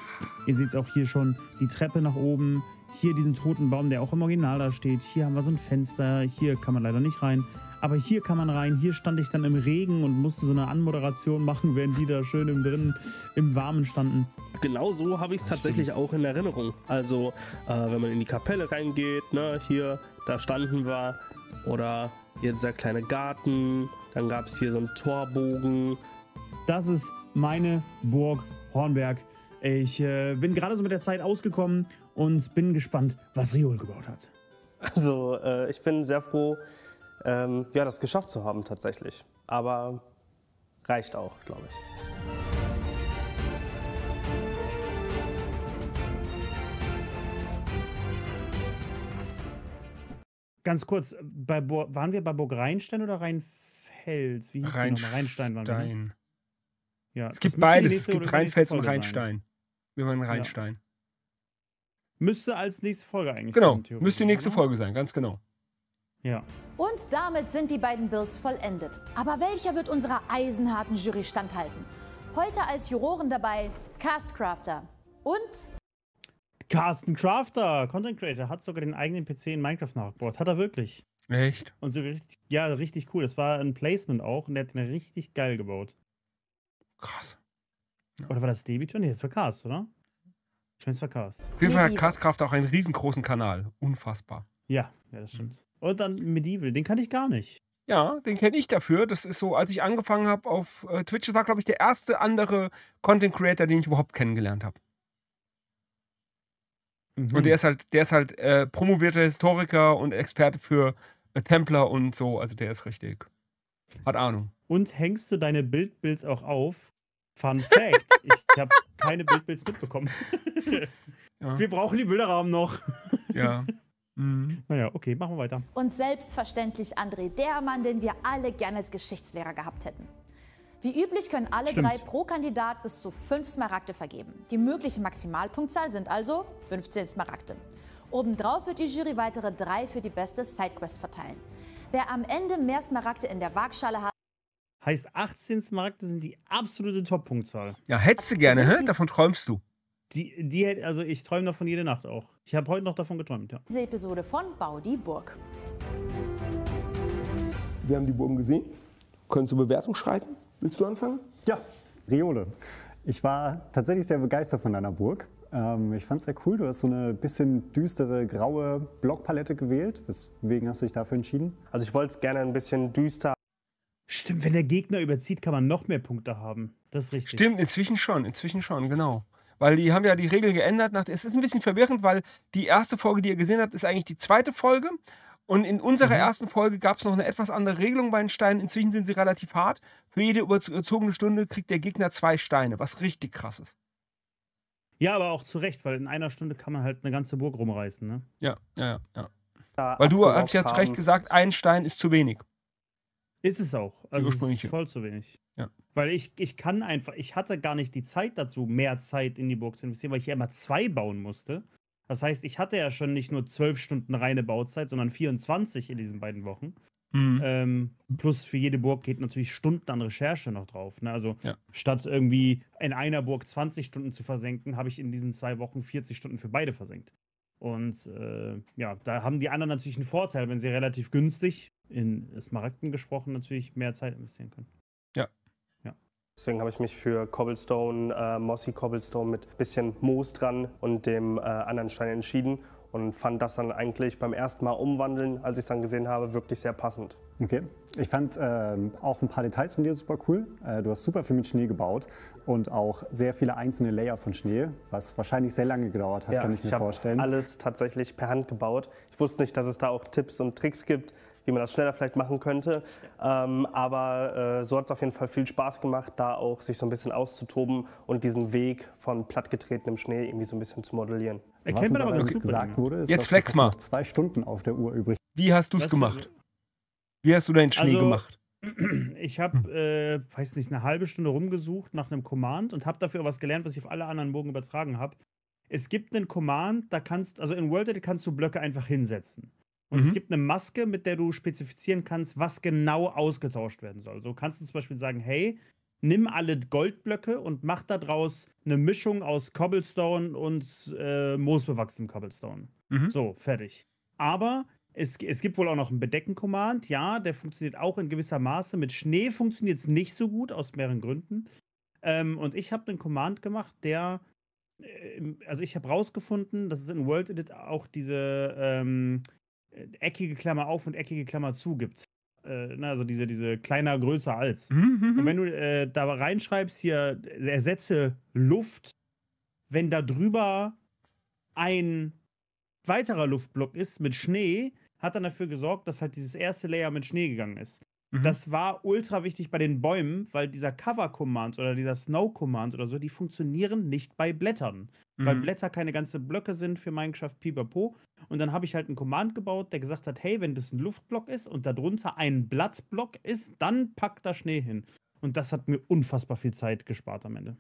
Ihr seht auch hier schon die Treppe nach oben. Hier diesen toten Baum, der auch im Original da steht. Hier haben wir so ein Fenster. Hier kann man leider nicht rein. Aber hier kann man rein. Hier stand ich dann im Regen und musste so eine Anmoderation machen, während die da schön im Drinnen im Warmen standen. Genau so habe ich es tatsächlich auch in Erinnerung. Also, äh, wenn man in die Kapelle reingeht, ne, hier, da standen wir. Oder hier dieser kleine Garten dann gab es hier so einen Torbogen. Das ist meine Burg Hornberg. Ich äh, bin gerade so mit der Zeit ausgekommen und bin gespannt, was Riol gebaut hat. Also, äh, ich bin sehr froh, ähm, ja, das geschafft zu haben tatsächlich. Aber reicht auch, glaube ich. Ganz kurz, bei waren wir bei Burg Rheinstein oder Rheinfelden? Rheinfels. Wie hieß Rheinstein. die nochmal? Rheinstein waren wir. Ne? Ja, es gibt beides. Es gibt Rheinfels und Rheinstein. Sein. Wir waren Rheinstein. Ja. Müsste als nächste Folge eigentlich Genau, müsste die nächste oder? Folge sein, ganz genau. Ja. Und damit sind die beiden Builds vollendet. Aber welcher wird unserer eisenharten Jury standhalten? Heute als Juroren dabei Castcrafter und Carsten Crafter, Content Creator, hat sogar den eigenen PC in Minecraft nachgebaut. Hat er wirklich. Echt? Und so richtig, ja, richtig cool. Das war ein Placement auch und der hat den richtig geil gebaut. Krass. Oder war das Debiton? Nee, das war Cast, oder? Ich meine, es war Cast. Auf jeden Fall hat. Castcraft auch einen riesengroßen Kanal. Unfassbar. Ja, ja, das stimmt. Und dann Medieval, den kannte ich gar nicht. Ja, den kenne ich dafür. Das ist so, als ich angefangen habe auf äh, Twitch, das war, glaube ich, der erste andere Content Creator, den ich überhaupt kennengelernt habe. Mhm. Und der ist halt, der ist halt äh, promovierter Historiker und Experte für Templer und so. Also der ist richtig. Hat Ahnung. Und hängst du deine Bildbilds auch auf? Fun Fact: Ich habe keine Bildbilds mitbekommen. Ja. Wir brauchen die Bilderrahmen noch. Ja. Mhm. Naja, okay, machen wir weiter. Und selbstverständlich André, der Mann, den wir alle gerne als Geschichtslehrer gehabt hätten. Wie üblich können alle Stimmt. drei pro Kandidat bis zu fünf Smaragde vergeben. Die mögliche Maximalpunktzahl sind also 15 Smaragde. Obendrauf wird die Jury weitere drei für die beste Sidequest verteilen. Wer am Ende mehr Smaragde in der Waagschale hat, Heißt 18 Smaragde sind die absolute Top-Punktzahl. Ja, hättest du gerne, hä? Davon träumst du. Die, die, also ich träume davon jede Nacht auch. Ich habe heute noch davon geträumt, ja. diese Episode von Bau die Burg. Wir haben die Burgen gesehen. Können zur Bewertung schreiten. Willst du anfangen? Ja, Riole. Ich war tatsächlich sehr begeistert von deiner Burg. Ähm, ich fand es sehr cool. Du hast so eine bisschen düstere, graue Blockpalette gewählt. Weswegen hast du dich dafür entschieden? Also ich wollte es gerne ein bisschen düster Stimmt, wenn der Gegner überzieht, kann man noch mehr Punkte haben. Das ist richtig. Stimmt, inzwischen schon, inzwischen schon, genau. Weil die haben ja die Regel geändert. Nach, es ist ein bisschen verwirrend, weil die erste Folge, die ihr gesehen habt, ist eigentlich die zweite Folge. Und in unserer ersten Folge gab es noch eine etwas andere Regelung bei den Steinen. Inzwischen sind sie relativ hart. Für jede überzogene Stunde kriegt der Gegner zwei Steine, was richtig krass ist. Ja, aber auch zu Recht, weil in einer Stunde kann man halt eine ganze Burg rumreißen, ne? Ja, ja, ja. Weil du hast ja zu Recht gesagt, ein Stein ist zu wenig. Ist es auch. Also ist voll zu wenig. Ja. Weil ich, ich kann einfach, ich hatte gar nicht die Zeit dazu, mehr Zeit in die Burg zu investieren, weil ich ja immer zwei bauen musste. Das heißt, ich hatte ja schon nicht nur zwölf Stunden reine Bauzeit, sondern 24 in diesen beiden Wochen. Mhm. Ähm, plus für jede Burg geht natürlich Stunden an Recherche noch drauf. Ne? Also Ja. statt irgendwie in einer Burg 20 Stunden zu versenken, habe ich in diesen zwei Wochen 40 Stunden für beide versenkt. Und äh, ja, da haben die anderen natürlich einen Vorteil, wenn sie relativ günstig, in Smaragden gesprochen, natürlich mehr Zeit investieren können. Deswegen habe ich mich für Cobblestone, äh, Mossy Cobblestone mit bisschen Moos dran und dem äh, anderen Stein entschieden und fand das dann eigentlich beim ersten Mal umwandeln, als ich es dann gesehen habe, wirklich sehr passend. Okay. Ich fand ähm, auch ein paar Details von dir super cool. Äh, du hast super viel mit Schnee gebaut und auch sehr viele einzelne Layer von Schnee, was wahrscheinlich sehr lange gedauert hat, kann ich mir habe vorstellen. alles tatsächlich per Hand gebaut. Ich wusste nicht, dass es da auch Tipps und Tricks gibt, wie man das schneller vielleicht machen könnte. Ähm, aber äh, so hat es auf jeden Fall viel Spaß gemacht, da auch sich so ein bisschen auszutoben und diesen Weg von plattgetretenem Schnee irgendwie so ein bisschen zu modellieren. Was Erkennt man aber ganz nicht gut. gesagt wurde, ist, Jetzt flex mal. zwei Stunden auf der Uhr übrig Wie hast du es gemacht? Wie hast du deinen Schnee Also- gemacht? Ich habe, äh, weiß nicht, eine halbe Stunde rumgesucht nach einem Command und habe dafür was gelernt, was ich auf alle anderen Burgen übertragen habe. Es gibt einen Command, da kannst, also in World Edit kannst du Blöcke einfach hinsetzen. Und Mhm. es gibt eine Maske, mit der du spezifizieren kannst, was genau ausgetauscht werden soll. So kannst du zum Beispiel sagen, hey, nimm alle Goldblöcke und mach daraus eine Mischung aus Cobblestone und äh, moosbewachsenem Cobblestone. Mhm. So, fertig. Aber es, es gibt wohl auch noch einen Bedecken-Command. Ja, der funktioniert auch in gewisser Maße. Mit Schnee funktioniert es nicht so gut, aus mehreren Gründen. Ähm, und ich habe einen Command gemacht, der. äh, Also, ich habe rausgefunden, dass es in World Edit auch diese ähm, äh, eckige Klammer auf und eckige Klammer zu gibt. Äh, na, also diese, diese kleiner, größer als. Und wenn du äh, da reinschreibst, hier ersetze Luft, wenn da drüber ein weiterer Luftblock ist mit Schnee, hat dann dafür gesorgt, dass halt dieses erste Layer mit Schnee gegangen ist. Mhm. Das war ultra wichtig bei den Bäumen, weil dieser Cover-Command oder dieser Snow-Command oder so, die funktionieren nicht bei Blättern. Weil Mhm. Blätter keine ganze Blöcke sind für Minecraft Pipapo. Und dann habe ich halt einen Command gebaut, der gesagt hat, hey, wenn das ein Luftblock ist und darunter ein Blattblock ist, dann packt da Schnee hin. Und das hat mir unfassbar viel Zeit gespart am Ende.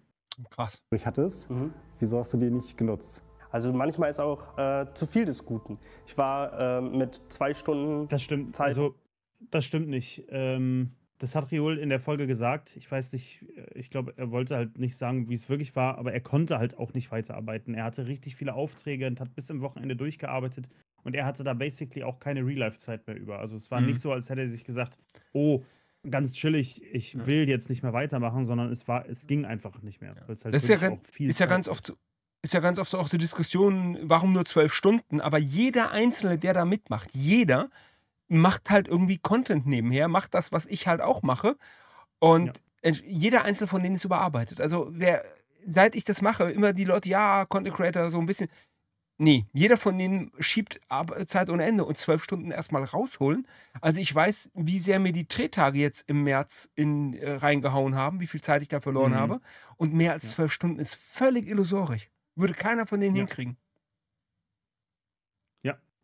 Krass. hattest. Mhm. Wieso hast du die nicht genutzt? Also manchmal ist auch äh, zu viel des Guten. Ich war äh, mit zwei Stunden Das stimmt. Zeit. Also, das stimmt nicht. Ähm, das hat Riol in der Folge gesagt. Ich weiß nicht, äh, ich glaube, er wollte halt nicht sagen, wie es wirklich war, aber er konnte halt auch nicht weiterarbeiten. Er hatte richtig viele Aufträge und hat bis zum Wochenende durchgearbeitet. Und er hatte da basically auch keine Real-Life-Zeit mehr über. Also es war mhm. nicht so, als hätte er sich gesagt, oh, ganz chillig, ich ja. will jetzt nicht mehr weitermachen, sondern es war, es ging einfach nicht mehr. Ja. Halt das ist ja, ganz, ist ja ganz oft ist ja ganz oft auch die Diskussion, warum nur zwölf Stunden, aber jeder Einzelne, der da mitmacht, jeder macht halt irgendwie Content nebenher, macht das, was ich halt auch mache. Und ja. jeder Einzelne von denen ist überarbeitet. Also wer, seit ich das mache, immer die Leute, ja, Content Creator, so ein bisschen. Nee, jeder von denen schiebt Zeit ohne Ende und zwölf Stunden erstmal rausholen. Also ich weiß, wie sehr mir die Drehtage jetzt im März in, äh, reingehauen haben, wie viel Zeit ich da verloren mhm. habe. Und mehr als zwölf ja. Stunden ist völlig illusorisch. Würde keiner von denen ja. hinkriegen.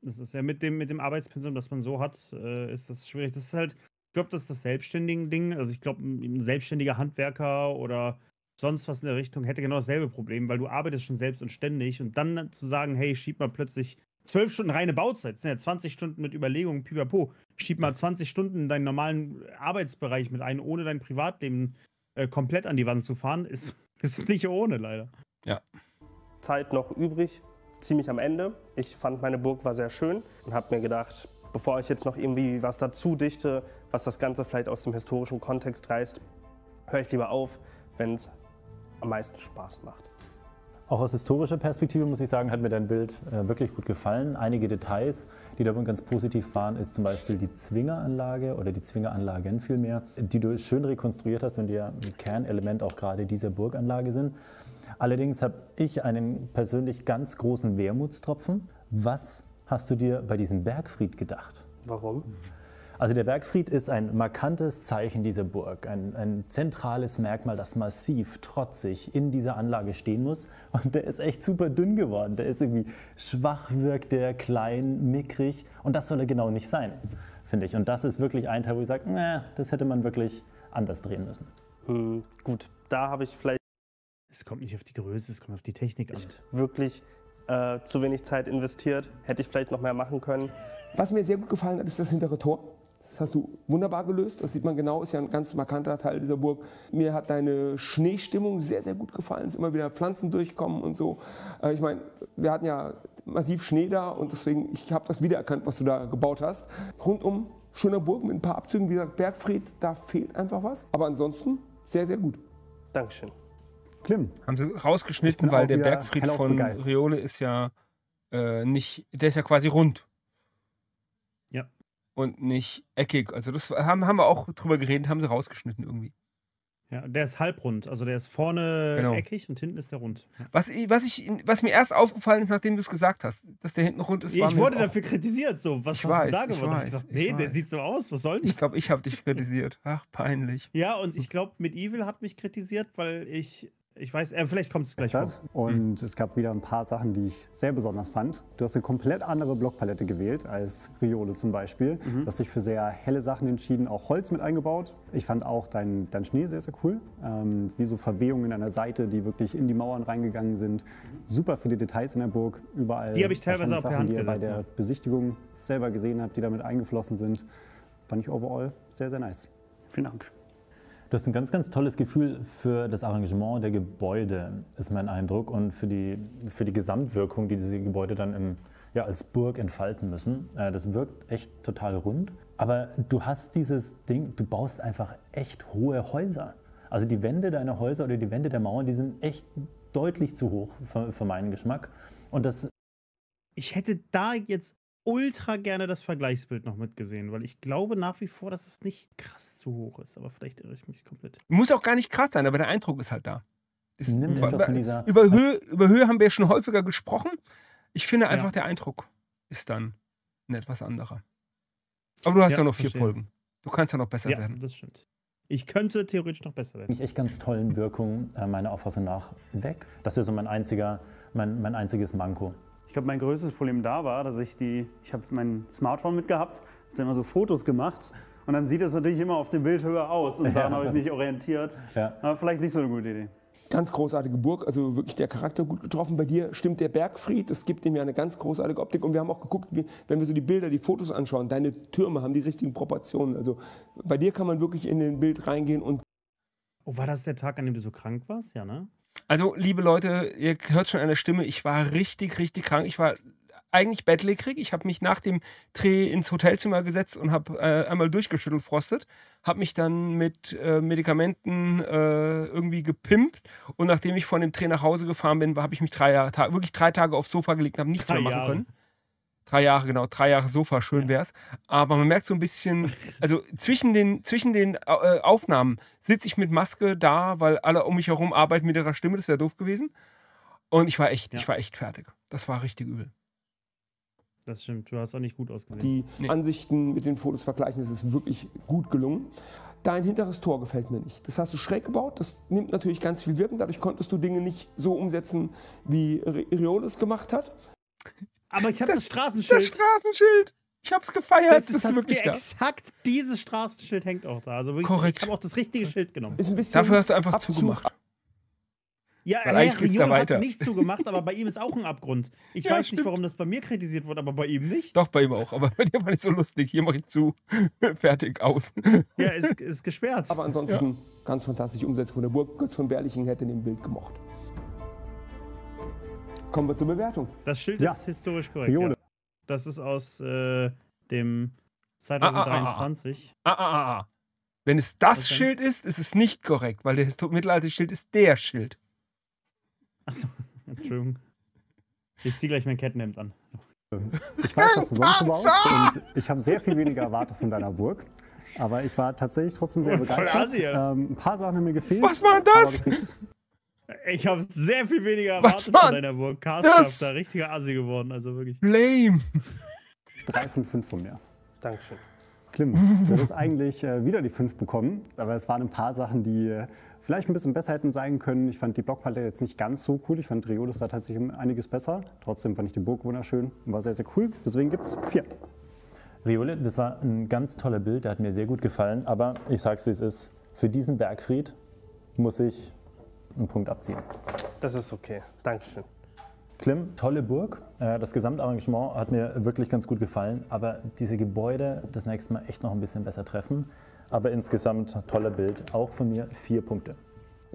Das ist ja mit dem, mit dem Arbeitspensum, das man so hat, äh, ist das schwierig. Das ist halt, ich glaube, das ist das selbstständige Ding. Also ich glaube, ein selbstständiger Handwerker oder sonst was in der Richtung hätte genau dasselbe Problem, weil du arbeitest schon selbst und ständig und dann zu sagen, hey, schieb mal plötzlich zwölf Stunden reine Bauzeit, das sind ja 20 Stunden mit Überlegungen, pipapo, schieb mal 20 Stunden in deinen normalen Arbeitsbereich mit ein, ohne dein Privatleben äh, komplett an die Wand zu fahren, ist, ist nicht ohne, leider. Ja. Zeit noch übrig, ziemlich am Ende. Ich fand, meine Burg war sehr schön und habe mir gedacht, bevor ich jetzt noch irgendwie was dazu dichte, was das Ganze vielleicht aus dem historischen Kontext reißt, höre ich lieber auf, wenn es am meisten Spaß macht. Auch aus historischer Perspektive muss ich sagen, hat mir dein Bild äh, wirklich gut gefallen. Einige Details, die da ganz positiv waren, ist zum Beispiel die Zwingeranlage oder die Zwingeranlagen vielmehr, die du schön rekonstruiert hast und die ja ein Kernelement auch gerade dieser Burganlage sind. Allerdings habe ich einen persönlich ganz großen Wermutstropfen. Was hast du dir bei diesem Bergfried gedacht? Warum? Also der Bergfried ist ein markantes Zeichen dieser Burg, ein, ein, zentrales Merkmal, das massiv, trotzig in dieser Anlage stehen muss. Und der ist echt super dünn geworden. Der ist irgendwie schwach, wirkt der klein, mickrig. Und das soll er genau nicht sein, finde ich. Und das ist wirklich ein Teil, wo ich sage, das hätte man wirklich anders drehen müssen. Hm, gut, da habe ich vielleicht es kommt nicht auf die Größe, es kommt auf die Technik an. Wirklich äh, zu wenig Zeit investiert. Hätte ich vielleicht noch mehr machen können. Was mir sehr gut gefallen hat, ist das hintere Tor. Das hast du wunderbar gelöst. Das sieht man genau, ist ja ein ganz markanter Teil dieser Burg. Mir hat deine Schneestimmung sehr, sehr gut gefallen. Es immer wieder Pflanzen durchkommen und so. Äh, ich meine, wir hatten ja massiv Schnee da und deswegen, ich habe das wiedererkannt, was du da gebaut hast. Rundum schöner Burg mit ein paar Abzügen. Wie gesagt, Bergfried, da fehlt einfach was. Aber ansonsten sehr, sehr gut. Dankeschön. Klim. Haben sie rausgeschnitten, weil der Bergfried von Riole ist ja äh, nicht, der ist ja quasi rund. Ja. Und nicht eckig. Also das haben, haben wir auch drüber geredet, haben sie rausgeschnitten irgendwie. Ja, der ist halbrund. Also der ist vorne genau. eckig und hinten ist der rund. Ja. Was, was, ich, was mir erst aufgefallen ist, nachdem du es gesagt hast, dass der hinten rund ist. Ich wurde dafür kritisiert. So, was ich weiß, da geworden? Ich, ich gesagt, nee, der sieht so aus. Was soll denn? Ich glaube, ich habe dich kritisiert. Ach, peinlich. Ja, und ich glaube, mit Evil hat mich kritisiert, weil ich ich weiß, äh, vielleicht kommt es gleich vor. Und mhm. es gab wieder ein paar Sachen, die ich sehr besonders fand. Du hast eine komplett andere Blockpalette gewählt als Riole zum Beispiel. Mhm. Du hast dich für sehr helle Sachen entschieden, auch Holz mit eingebaut. Ich fand auch dein, dein Schnee sehr, sehr cool. Ähm, wie so Verwehungen an der Seite, die wirklich in die Mauern reingegangen sind. Super viele Details in der Burg, überall. Die habe ich teilweise auch Sachen, per Hand die ihr bei der Besichtigung selber gesehen habt, die damit eingeflossen sind. Fand ich overall sehr, sehr nice. Vielen Dank. Du hast ein ganz, ganz tolles Gefühl für das Arrangement der Gebäude, ist mein Eindruck, und für die, für die Gesamtwirkung, die diese Gebäude dann im, ja, als Burg entfalten müssen. Äh, das wirkt echt total rund. Aber du hast dieses Ding, du baust einfach echt hohe Häuser. Also die Wände deiner Häuser oder die Wände der Mauern, die sind echt deutlich zu hoch für, für meinen Geschmack. Und das. Ich hätte da jetzt ultra gerne das Vergleichsbild noch mitgesehen, weil ich glaube nach wie vor, dass es nicht krass zu hoch ist. Aber vielleicht irre ich mich komplett. Muss auch gar nicht krass sein, aber der Eindruck ist halt da. Ist, Nimmt etwas von dieser über, Höhe, über Höhe haben wir schon häufiger gesprochen. Ich finde einfach, ja. der Eindruck ist dann ein etwas anderer. Aber du hast ja, ja noch vier Folgen. Du kannst ja noch besser ja, werden. das stimmt. Ich könnte theoretisch noch besser werden. Ich echt ganz tollen Wirkungen äh, meiner Auffassung nach weg. Das wäre so mein einziger, mein, mein einziges Manko glaube, mein größtes Problem da war, dass ich die, ich habe mein Smartphone mitgehabt, habe immer so Fotos gemacht und dann sieht es natürlich immer auf dem Bild höher aus und daran habe ich mich orientiert. Ja. Aber vielleicht nicht so eine gute Idee. Ganz großartige Burg, also wirklich der Charakter gut getroffen. Bei dir stimmt der Bergfried, es gibt ihm ja eine ganz großartige Optik. Und wir haben auch geguckt, wie, wenn wir so die Bilder, die Fotos anschauen, deine Türme haben die richtigen Proportionen. Also bei dir kann man wirklich in den Bild reingehen und. Oh, war das der Tag, an dem du so krank warst? Ja, ne? Also, liebe Leute, ihr hört schon an der Stimme, ich war richtig, richtig krank. Ich war eigentlich Bettlägerig. Ich habe mich nach dem Dreh ins Hotelzimmer gesetzt und habe äh, einmal durchgeschüttelt, frostet. Habe mich dann mit äh, Medikamenten äh, irgendwie gepimpt. Und nachdem ich von dem Dreh nach Hause gefahren bin, habe ich mich drei Jahre, wirklich drei Tage aufs Sofa gelegt und habe nichts drei mehr machen Jahre. können. Drei Jahre, genau, drei Jahre Sofa, schön wär's. Aber man merkt so ein bisschen, also zwischen den, zwischen den äh, Aufnahmen sitze ich mit Maske da, weil alle um mich herum arbeiten mit ihrer Stimme, das wäre doof gewesen. Und ich war echt, ja. ich war echt fertig. Das war richtig übel. Das stimmt, du hast auch nicht gut ausgesehen. Die nee. Ansichten mit den Fotos vergleichen, das ist wirklich gut gelungen. Dein hinteres Tor gefällt mir nicht. Das hast du schräg gebaut, das nimmt natürlich ganz viel Wirken. Dadurch konntest du Dinge nicht so umsetzen, wie Riol es gemacht hat. Aber ich habe das, das, Straßenschild. Das Straßenschild. Ich habe es gefeiert. Das, das ist wirklich da. Exakt dieses Straßenschild hängt auch da. Also wirklich, Korrekt. Ich habe auch das richtige Schild genommen. Dafür hast du einfach Abzug. zugemacht. Ja, Weil Herr Jon hat nicht zugemacht, aber bei ihm ist auch ein Abgrund. Ich ja, weiß stimmt. nicht, warum das bei mir kritisiert wird, aber bei ihm nicht. Doch, bei ihm auch. Aber bei dir war nicht so lustig. Hier mache ich zu. Fertig, aus. Ja, ist, ist gesperrt. Aber ansonsten ja. ganz fantastische Umsetzung von der Burg. Götz von Berliching hätte den Bild gemocht. Kommen wir zur Bewertung. Das Schild ja. ist historisch korrekt. Ja. Das ist aus äh, dem 2023. Ah, ah, ah, ah, ah. Wenn es das Schild ist, ist es nicht korrekt, weil der mittelalterliche Schild ist der Schild. Achso, Entschuldigung. Ich ziehe gleich mein Kettenhemd an. So. Ich weiß, was du sonst so baust und ich habe sehr viel weniger erwartet von deiner Burg. Aber ich war tatsächlich trotzdem sehr begeistert. Ähm, ein paar Sachen haben mir gefehlt. Was war das? Ich habe sehr viel weniger erwartet von deiner Burg. Castcraft ist da richtiger Assi geworden, also wirklich. Lame. 3 von 5 von mir. Dankeschön. Klim, du hättest eigentlich äh, wieder die 5 bekommen, aber es waren ein paar Sachen, die äh, vielleicht ein bisschen besser hätten sein können. Ich fand die Blockpalette jetzt nicht ganz so cool. Ich fand Riolis da tatsächlich einiges besser. Trotzdem fand ich die Burg wunderschön und war sehr, sehr cool. Deswegen gibt es 4. Riole, das war ein ganz toller Bild, der hat mir sehr gut gefallen, aber ich sag's wie es ist. Für diesen Bergfried muss ich einen Punkt abziehen. Das ist okay. Dankeschön. Klim, tolle Burg. Äh, das Gesamtarrangement hat mir wirklich ganz gut gefallen, aber diese Gebäude das nächste Mal echt noch ein bisschen besser treffen. Aber insgesamt toller Bild. Auch von mir vier Punkte.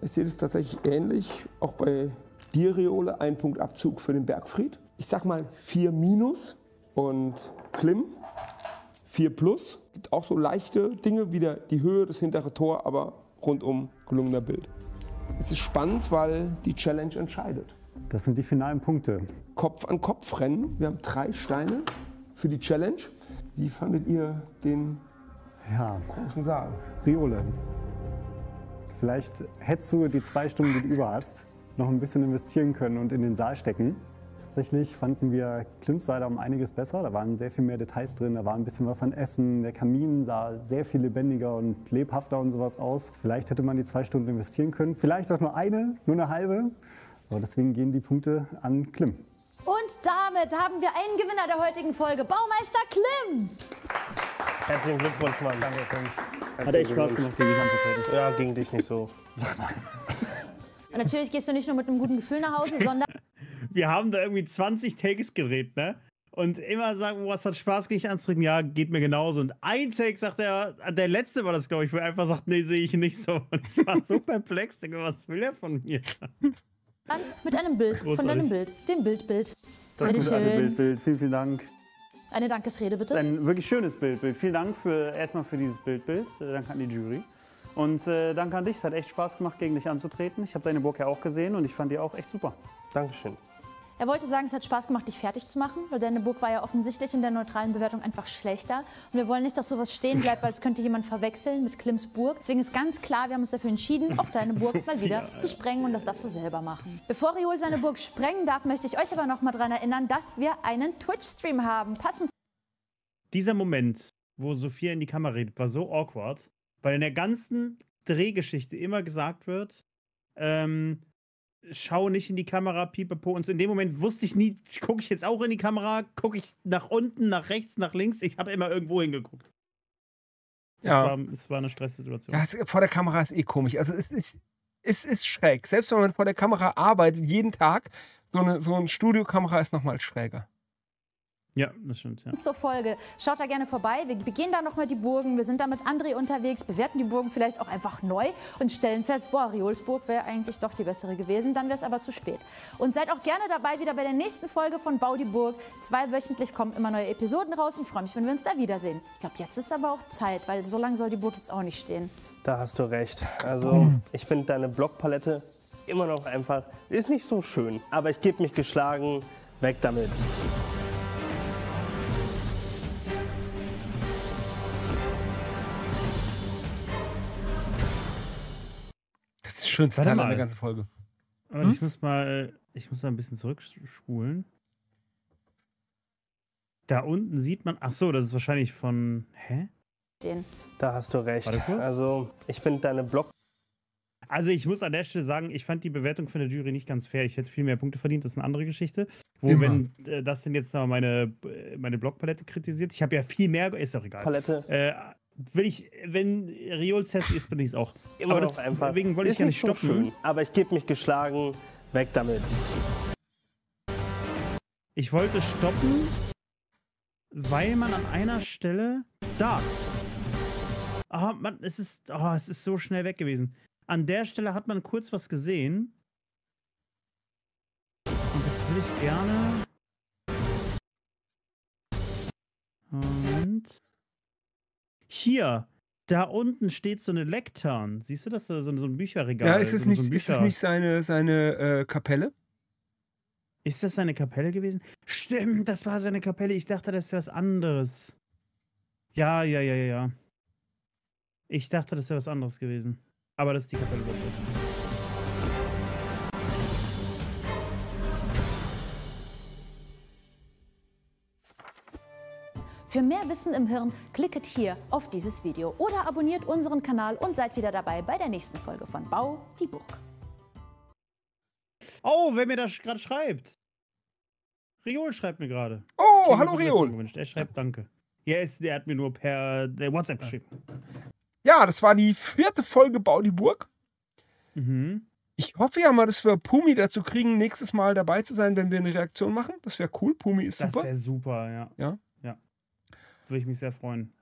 Ich sehe das tatsächlich ähnlich. Auch bei dir, Riole, ein Punkt Abzug für den Bergfried. Ich sag mal vier minus und Klim vier plus. Gibt auch so leichte Dinge, wie die Höhe, das hintere Tor, aber rundum gelungener Bild. Es ist spannend, weil die Challenge entscheidet. Das sind die finalen Punkte. Kopf an Kopf rennen. Wir haben drei Steine für die Challenge. Wie fandet ihr den ja. großen Saal? Riole. Vielleicht hättest du die zwei Stunden, die du über hast, noch ein bisschen investieren können und in den Saal stecken. Tatsächlich fanden wir Klims leider um einiges besser. Da waren sehr viel mehr Details drin, da war ein bisschen was an Essen. Der Kamin sah sehr viel lebendiger und lebhafter und sowas aus. Vielleicht hätte man die zwei Stunden investieren können. Vielleicht auch nur eine, nur eine halbe. Aber deswegen gehen die Punkte an Klim. Und damit haben wir einen Gewinner der heutigen Folge, Baumeister Klim. Herzlichen Glückwunsch, Mann. Danke, Jungs. Hat echt Spaß gemacht, gegen dich anzutreten. Ja, gegen dich nicht so. Sag mal. Und natürlich gehst du nicht nur mit einem guten Gefühl nach Hause, sondern wir haben da irgendwie 20 Takes gedreht, ne? Und immer sagen, oh, es hat Spaß, gehe ich anzudrücken. Ja, geht mir genauso. Und ein Take sagt er, der letzte war das, glaube ich, wo er einfach sagt, nee, sehe ich nicht so. Und ich war so perplex, denke, was will er von mir? mit einem Bild, Großartig. von deinem Bild, dem Bildbild. Das gute alte Bildbild, vielen, vielen Dank. Eine Dankesrede, bitte. Das ist ein wirklich schönes Bildbild. Vielen Dank für, erstmal für dieses Bildbild. Äh, danke an die Jury. Und äh, danke an dich. Es hat echt Spaß gemacht, gegen dich anzutreten. Ich habe deine Burg ja auch gesehen und ich fand die auch echt super. Dankeschön. Er wollte sagen, es hat Spaß gemacht, dich fertig zu machen, weil deine Burg war ja offensichtlich in der neutralen Bewertung einfach schlechter. Und wir wollen nicht, dass sowas stehen bleibt, weil es könnte jemand verwechseln mit Klims Burg. Deswegen ist ganz klar, wir haben uns dafür entschieden, auch deine Burg so mal wieder zu sprengen und das darfst du selber machen. Bevor Riol seine Burg sprengen darf, möchte ich euch aber noch mal daran erinnern, dass wir einen Twitch-Stream haben. Passend. Dieser Moment, wo Sophia in die Kamera redet, war so awkward, weil in der ganzen Drehgeschichte immer gesagt wird, ähm, schau nicht in die Kamera, pipapo. Und so in dem Moment wusste ich nie, gucke ich jetzt auch in die Kamera, gucke ich nach unten, nach rechts, nach links. Ich habe immer irgendwo hingeguckt. Ja. Es war, es war eine Stresssituation. Ja, vor der Kamera ist eh komisch. Also es ist, es ist schräg. Selbst wenn man vor der Kamera arbeitet, jeden Tag, so eine, so eine Studiokamera ist nochmal schräger. Ja, das stimmt. Ja. Zur Folge. Schaut da gerne vorbei. Wir begehen da nochmal die Burgen. Wir sind da mit André unterwegs, bewerten die Burgen vielleicht auch einfach neu und stellen fest, boah, Riolsburg wäre eigentlich doch die bessere gewesen. Dann wäre es aber zu spät. Und seid auch gerne dabei wieder bei der nächsten Folge von Bau die Burg. Zweiwöchentlich kommen immer neue Episoden raus. Ich freue mich, wenn wir uns da wiedersehen. Ich glaube, jetzt ist aber auch Zeit, weil so lange soll die Burg jetzt auch nicht stehen. Da hast du recht. Also, ich finde deine Blockpalette immer noch einfach, ist nicht so schön. Aber ich gebe mich geschlagen. Weg damit. Schönste Warte Teil an der ganzen Folge. Aber Hm? ich muss mal, ich muss mal ein bisschen zurückspulen. Da unten sieht man, ach so, das ist wahrscheinlich von, hä? Den. Da hast du recht. Also, ich finde deine Block. Also ich muss an der Stelle sagen, ich fand die Bewertung von der Jury nicht ganz fair. Ich hätte viel mehr Punkte verdient, das ist eine andere Geschichte. Wo, Immer. wenn äh, das denn jetzt noch meine, äh, meine Blockpalette kritisiert, ich habe ja viel mehr, ist auch egal. Palette Äh, will ich, wenn Riols Test ist, bin ich es auch. immer Aber noch einfach. Deswegen wollte ich ja nicht so stoppen. schön. Aber ich gebe mich geschlagen. Weg damit. Ich wollte stoppen, weil man an einer Stelle da. Ah, man, es ist, ah, es ist so schnell weg gewesen. An der Stelle hat man kurz was gesehen. Und das will ich gerne. Und hier, da unten steht so eine Lektern. Siehst du das? Da so, so ein Bücherregal. Ja, ist es so, nicht, so ist es nicht seine, seine äh, Kapelle? Ist das seine Kapelle gewesen? Stimmt, das war seine Kapelle. Ich dachte, das wäre was anderes. Ja, ja, ja, ja, ja. Ich dachte, das wäre was anderes gewesen. Aber das ist die Kapelle. Für mehr Wissen im Hirn klicket hier auf dieses Video oder abonniert unseren Kanal und seid wieder dabei bei der nächsten Folge von Bau die Burg. Oh, wer mir das gerade schreibt. Riol schreibt mir gerade. Oh, hallo Riol. gewünscht. Er schreibt Danke. Ja, er, ist, der hat mir nur per der WhatsApp geschickt. Ja, das war die vierte Folge Bau die Burg. Mhm. Ich hoffe ja mal, dass wir Pumi dazu kriegen, nächstes Mal dabei zu sein, wenn wir eine Reaktion machen. Das wäre cool. Pumi ist Das super. wäre super, ja. Ja. Ja. Würde ich mich sehr freuen.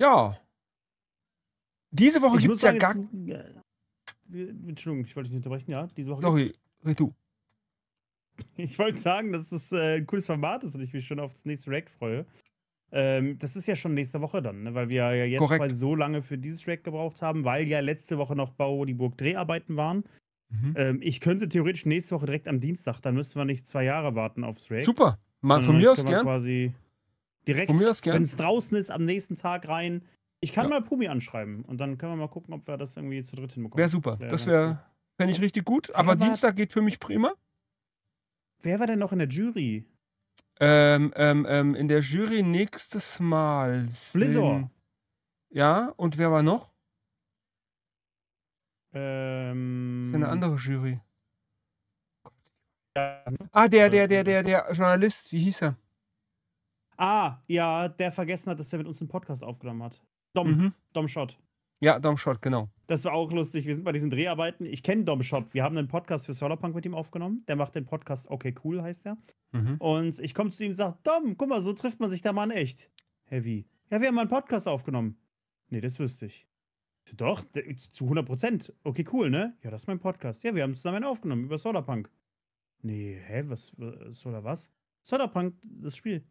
Ja. Diese Woche gibt es ja gar. äh, Entschuldigung, ich wollte dich nicht unterbrechen, ja. Diese Woche Sorry, red du. Ich wollte sagen, dass das äh, ein cooles Format ist und ich mich schon auf das nächste React freue. Ähm, das ist ja schon nächste Woche dann, ne? weil wir ja jetzt quasi so lange für dieses React gebraucht haben, weil ja letzte Woche noch Bau die Burg Dreharbeiten waren. Mhm. Ähm, ich könnte theoretisch nächste Woche direkt am Dienstag, dann müssten wir nicht zwei Jahre warten aufs React. Super. Mal von mir aus gern. quasi direkt, wenn es draußen ist, am nächsten Tag rein. Ich kann Ja. mal Pumi anschreiben und dann können wir mal gucken, ob wir das irgendwie zu dritt hinbekommen. Wäre super. Wär Das wäre, fände ich richtig gut. Aber war- Dienstag geht für mich prima. Wer war denn noch in der Jury? Ähm, ähm, ähm, in der Jury nächstes Mal. Blizzard. Ja, und wer war noch? Ähm, Das ist eine andere Jury. Ah, der, der, der, der, der Journalist, wie hieß er? Ah, ja, der vergessen hat, dass er mit uns einen Podcast aufgenommen hat. Dom, Mhm. Dom Schott. Ja, Domshot, genau. Das war auch lustig. Wir sind bei diesen Dreharbeiten. Ich kenne Dom Schott. Wir haben einen Podcast für Solarpunk mit ihm aufgenommen. Der macht den Podcast Okay Cool, heißt der. Mhm. Und ich komme zu ihm und sage: Dom, guck mal, so trifft man sich da mal in echt. Wie? Ja, wir haben mal einen Podcast aufgenommen. Nee, das wüsste ich. Doch, zu 100 Prozent. Okay, cool, ne? Ja, das ist mein Podcast. Ja, wir haben zusammen einen aufgenommen über Solarpunk. Nee, hä, was, was Solar was? Solarpunk, das Spiel.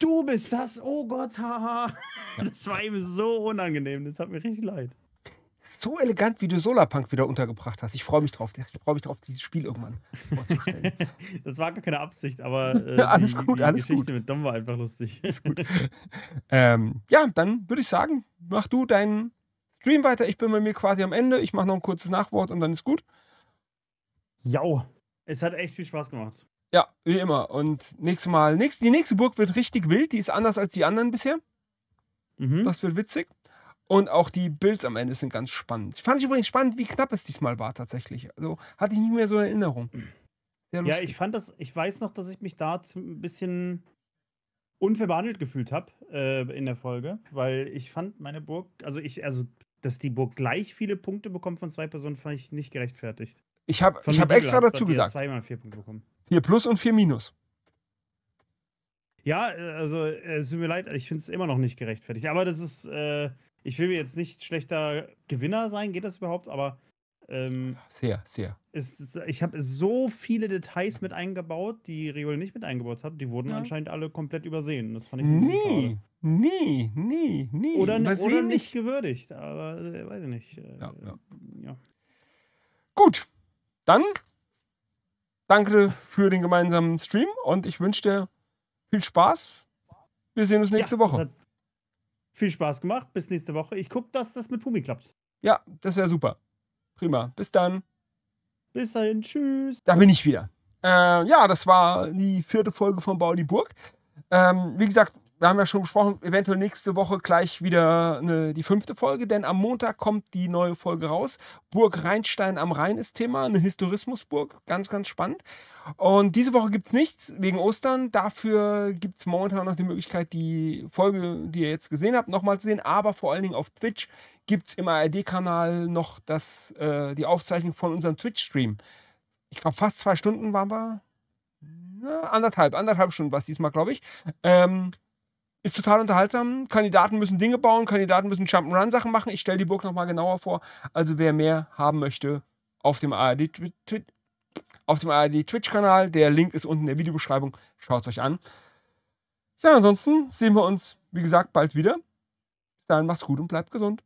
Du bist das, oh Gott, haha. Das war ihm so unangenehm, das hat mir richtig leid. So elegant, wie du Solarpunk wieder untergebracht hast. Ich freue mich drauf. Ich freue mich drauf, dieses Spiel irgendwann vorzustellen. Das war gar keine Absicht, aber äh, Ja, alles die, gut, die alles Geschichte gut. mit Dom war einfach lustig. Ist gut. ähm, ja, dann würde ich sagen, mach du deinen Stream weiter. Ich bin bei mir quasi am Ende. Ich mache noch ein kurzes Nachwort und dann ist gut. Jau. Es hat echt viel Spaß gemacht. Ja, wie immer. Und nächstes Mal, nächst, die nächste Burg wird richtig wild. Die ist anders als die anderen bisher. Mhm. Das wird witzig. Und auch die Builds am Ende sind ganz spannend. Ich fand ich übrigens spannend, wie knapp es diesmal war tatsächlich. Also hatte ich nicht mehr so in Erinnerung. Sehr Ja, ich fand das, ich weiß noch, dass ich mich da ein bisschen unfair behandelt gefühlt habe äh, in der Folge, weil ich fand meine Burg, also ich, also dass die Burg gleich viele Punkte bekommt von zwei Personen, fand ich nicht gerechtfertigt. ich habe ich hab extra dazu hat die ja gesagt. Zweimal vier Punkte bekommen. 4 plus und 4 minus. Ja, also es tut mir leid, ich finde es immer noch nicht gerechtfertigt. Aber das ist, äh, ich will mir jetzt nicht schlechter Gewinner sein, geht das überhaupt? Aber ähm, sehr, sehr. Ist, ich habe so viele Details mit eingebaut, die Riol nicht mit eingebaut hat. Die wurden Ja. anscheinend alle komplett übersehen. Das fand ich Nie, nie, nie, nie. Oder, oder nicht gewürdigt, aber äh, weiß ich nicht. Äh, Ja, ja. ja. Gut, dann danke für den gemeinsamen Stream und ich wünsche dir viel Spaß. Wir sehen uns nächste Ja, Woche. hat Viel Spaß gemacht. Bis nächste Woche. Ich gucke, dass das mit Pumi klappt. Ja, das wäre super. Prima. Bis dann. Bis dahin. Tschüss. Da bin ich wieder. Äh, ja, das war die vierte Folge von Bau die Burg. Ähm, wie gesagt, wir haben ja schon besprochen, eventuell nächste Woche gleich wieder eine, die fünfte Folge, denn am Montag kommt die neue Folge raus. Burg Rheinstein am Rhein ist Thema, eine Historismusburg, ganz, ganz spannend. Und diese Woche gibt es nichts wegen Ostern. Dafür gibt es momentan noch die Möglichkeit, die Folge, die ihr jetzt gesehen habt, nochmal zu sehen. Aber vor allen Dingen auf Twitch gibt es im ARD-Kanal noch das, äh, die Aufzeichnung von unserem Twitch-Stream. Ich glaube, fast zwei Stunden waren wir. Na, anderthalb, anderthalb Stunden war es diesmal, glaube ich. Ähm, ist total unterhaltsam. Kandidaten müssen Dinge bauen, Kandidaten müssen Jump'n'Run-Sachen machen. Ich stelle die Burg nochmal genauer vor. Also wer mehr haben möchte, auf dem ARD, auf dem ARD Twitch-Kanal. Der Link ist unten in der Videobeschreibung. Schaut euch an. Ja, ansonsten sehen wir uns, wie gesagt, bald wieder. Bis dahin macht's gut und bleibt gesund.